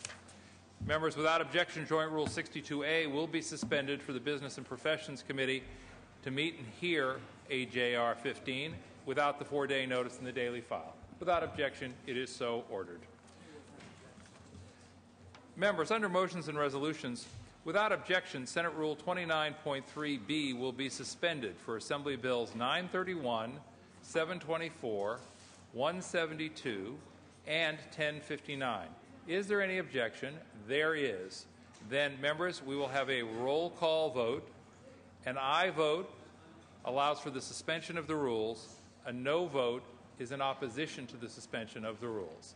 Members, without objection, Joint Rule 62A will be suspended for the Business and Professions Committee to meet and hear AJR 15 without the four-day notice in the daily file. Without objection, it is so ordered. Members, under motions and resolutions, without objection, Senate Rule 29.3B will be suspended for Assembly Bills 931, 724, 172, and 1059. Is there any objection? There is. Then, members, we will have a roll call vote. An aye vote allows for the suspension of the rules. A no vote is in opposition to the suspension of the rules.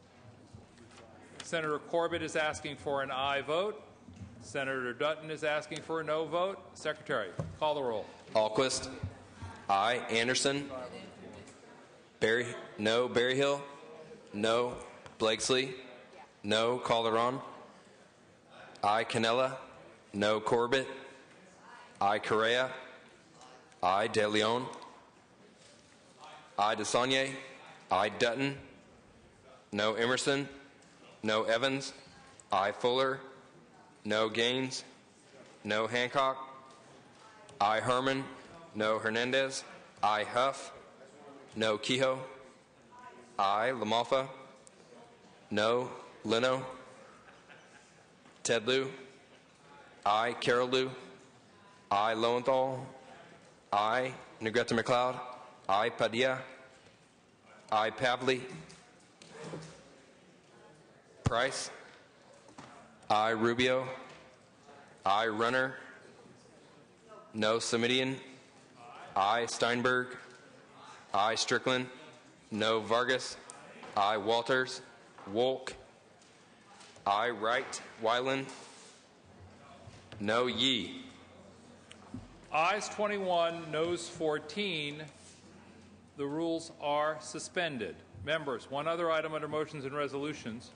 Senator Corbett is asking for an aye vote. Senator Dutton is asking for a no vote. Secretary, call the roll. Alquist. Aye. Anderson. Barry. No. Berryhill. No. Blakeslee. No. Calderon. Aye. Cannella. No. Corbett. Aye. Correa. Aye. De Leon. Aye. DeSaulnier. Aye. Dutton. No. Emmerson. No. Evans. Aye. Fuller. No. Gaines. No. Hancock. Aye. Harman. No. Hernandez. Aye. Huff. No. Kehoe. Aye. LaMalfa. No. Leno. Ted Lieu. I, Carol Liu. Aye. Lowenthal. I, Negrete McLeod. I, Padilla. I, Pavley. Price. I, Rubio. I, Runner. No. Simitian. I, Steinberg. I, Strickland. No. Vargas. I, Walters. Wolk. Aye. Wright. Wyland. No. Yee. Ayes 21, noes 14. The rules are suspended. Members, one other item under motions and resolutions.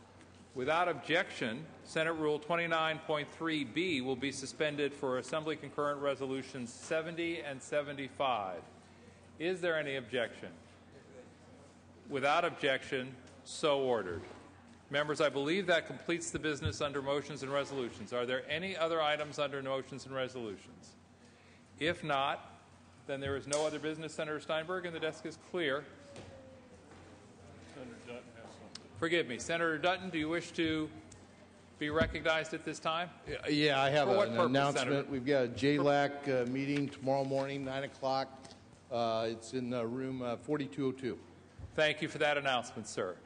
Without objection, Senate Rule 29.3B will be suspended for Assembly Concurrent Resolutions 70 and 75. Is there any objection? Without objection, so ordered. Members, I believe that completes the business under motions and resolutions. Are there any other items under motions and resolutions? If not, then there is no other business, Senator Steinberg, and the desk is clear. Senator Dutton has something. Forgive me, Senator Dutton, do you wish to be recognized at this time? Yeah, I have For what an purpose, announcement. Senator? We've got a JLAC uh, meeting tomorrow morning, 9 o'clock. Uh, It's in uh, room uh, 4202. Thank you for that announcement, sir.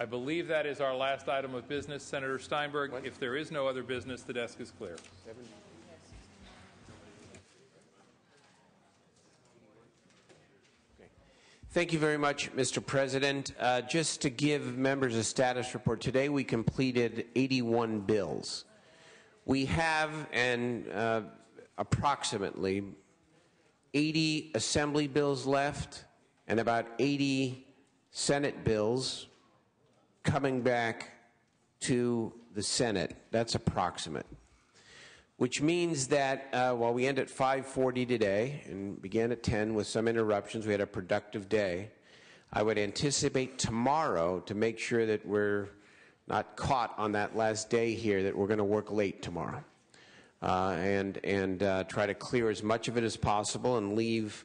I believe that is our last item of business. Senator Steinberg, if there is no other business, the desk is clear. Thank you very much, Mr. President. Uh, just to give members a status report, today we completed 81 bills. We have an uh, approximately 80 Assembly bills left and about 80 Senate bills coming back to the Senate. That's approximate which means that uh, while we end at 5:40 today and began at 10 with some interruptions, we had a productive day. I would anticipate tomorrow to make sure that we're not caught on that last day here that we're going to work late tomorrow, uh, and and uh, try to clear as much of it as possible and leave,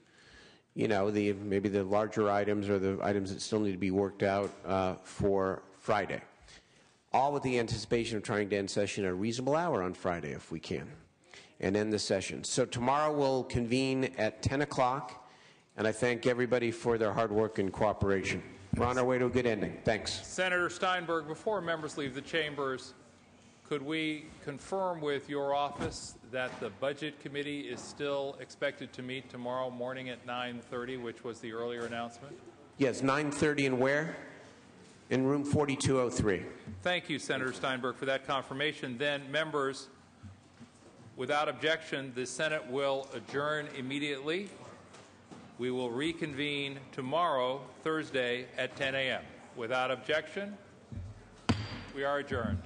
you know, the maybe the larger items or the items that still need to be worked out uh, for Friday. all with the anticipation of trying to end session at a reasonable hour on Friday if we can, and end the session. So tomorrow we'll convene at 10 o'clock, and I thank everybody for their hard work and cooperation. We're on our way to a good ending. Thanks. Senator Steinberg, before members leave the chambers, could we confirm with your office that the Budget Committee is still expected to meet tomorrow morning at 9:30, which was the earlier announcement? Yes, 9:30 and where? In room 4203. Thank you, Senator Steinberg, for that confirmation. Then, members, without objection, the Senate will adjourn immediately. We will reconvene tomorrow, Thursday, at 10 a.m. Without objection, we are adjourned.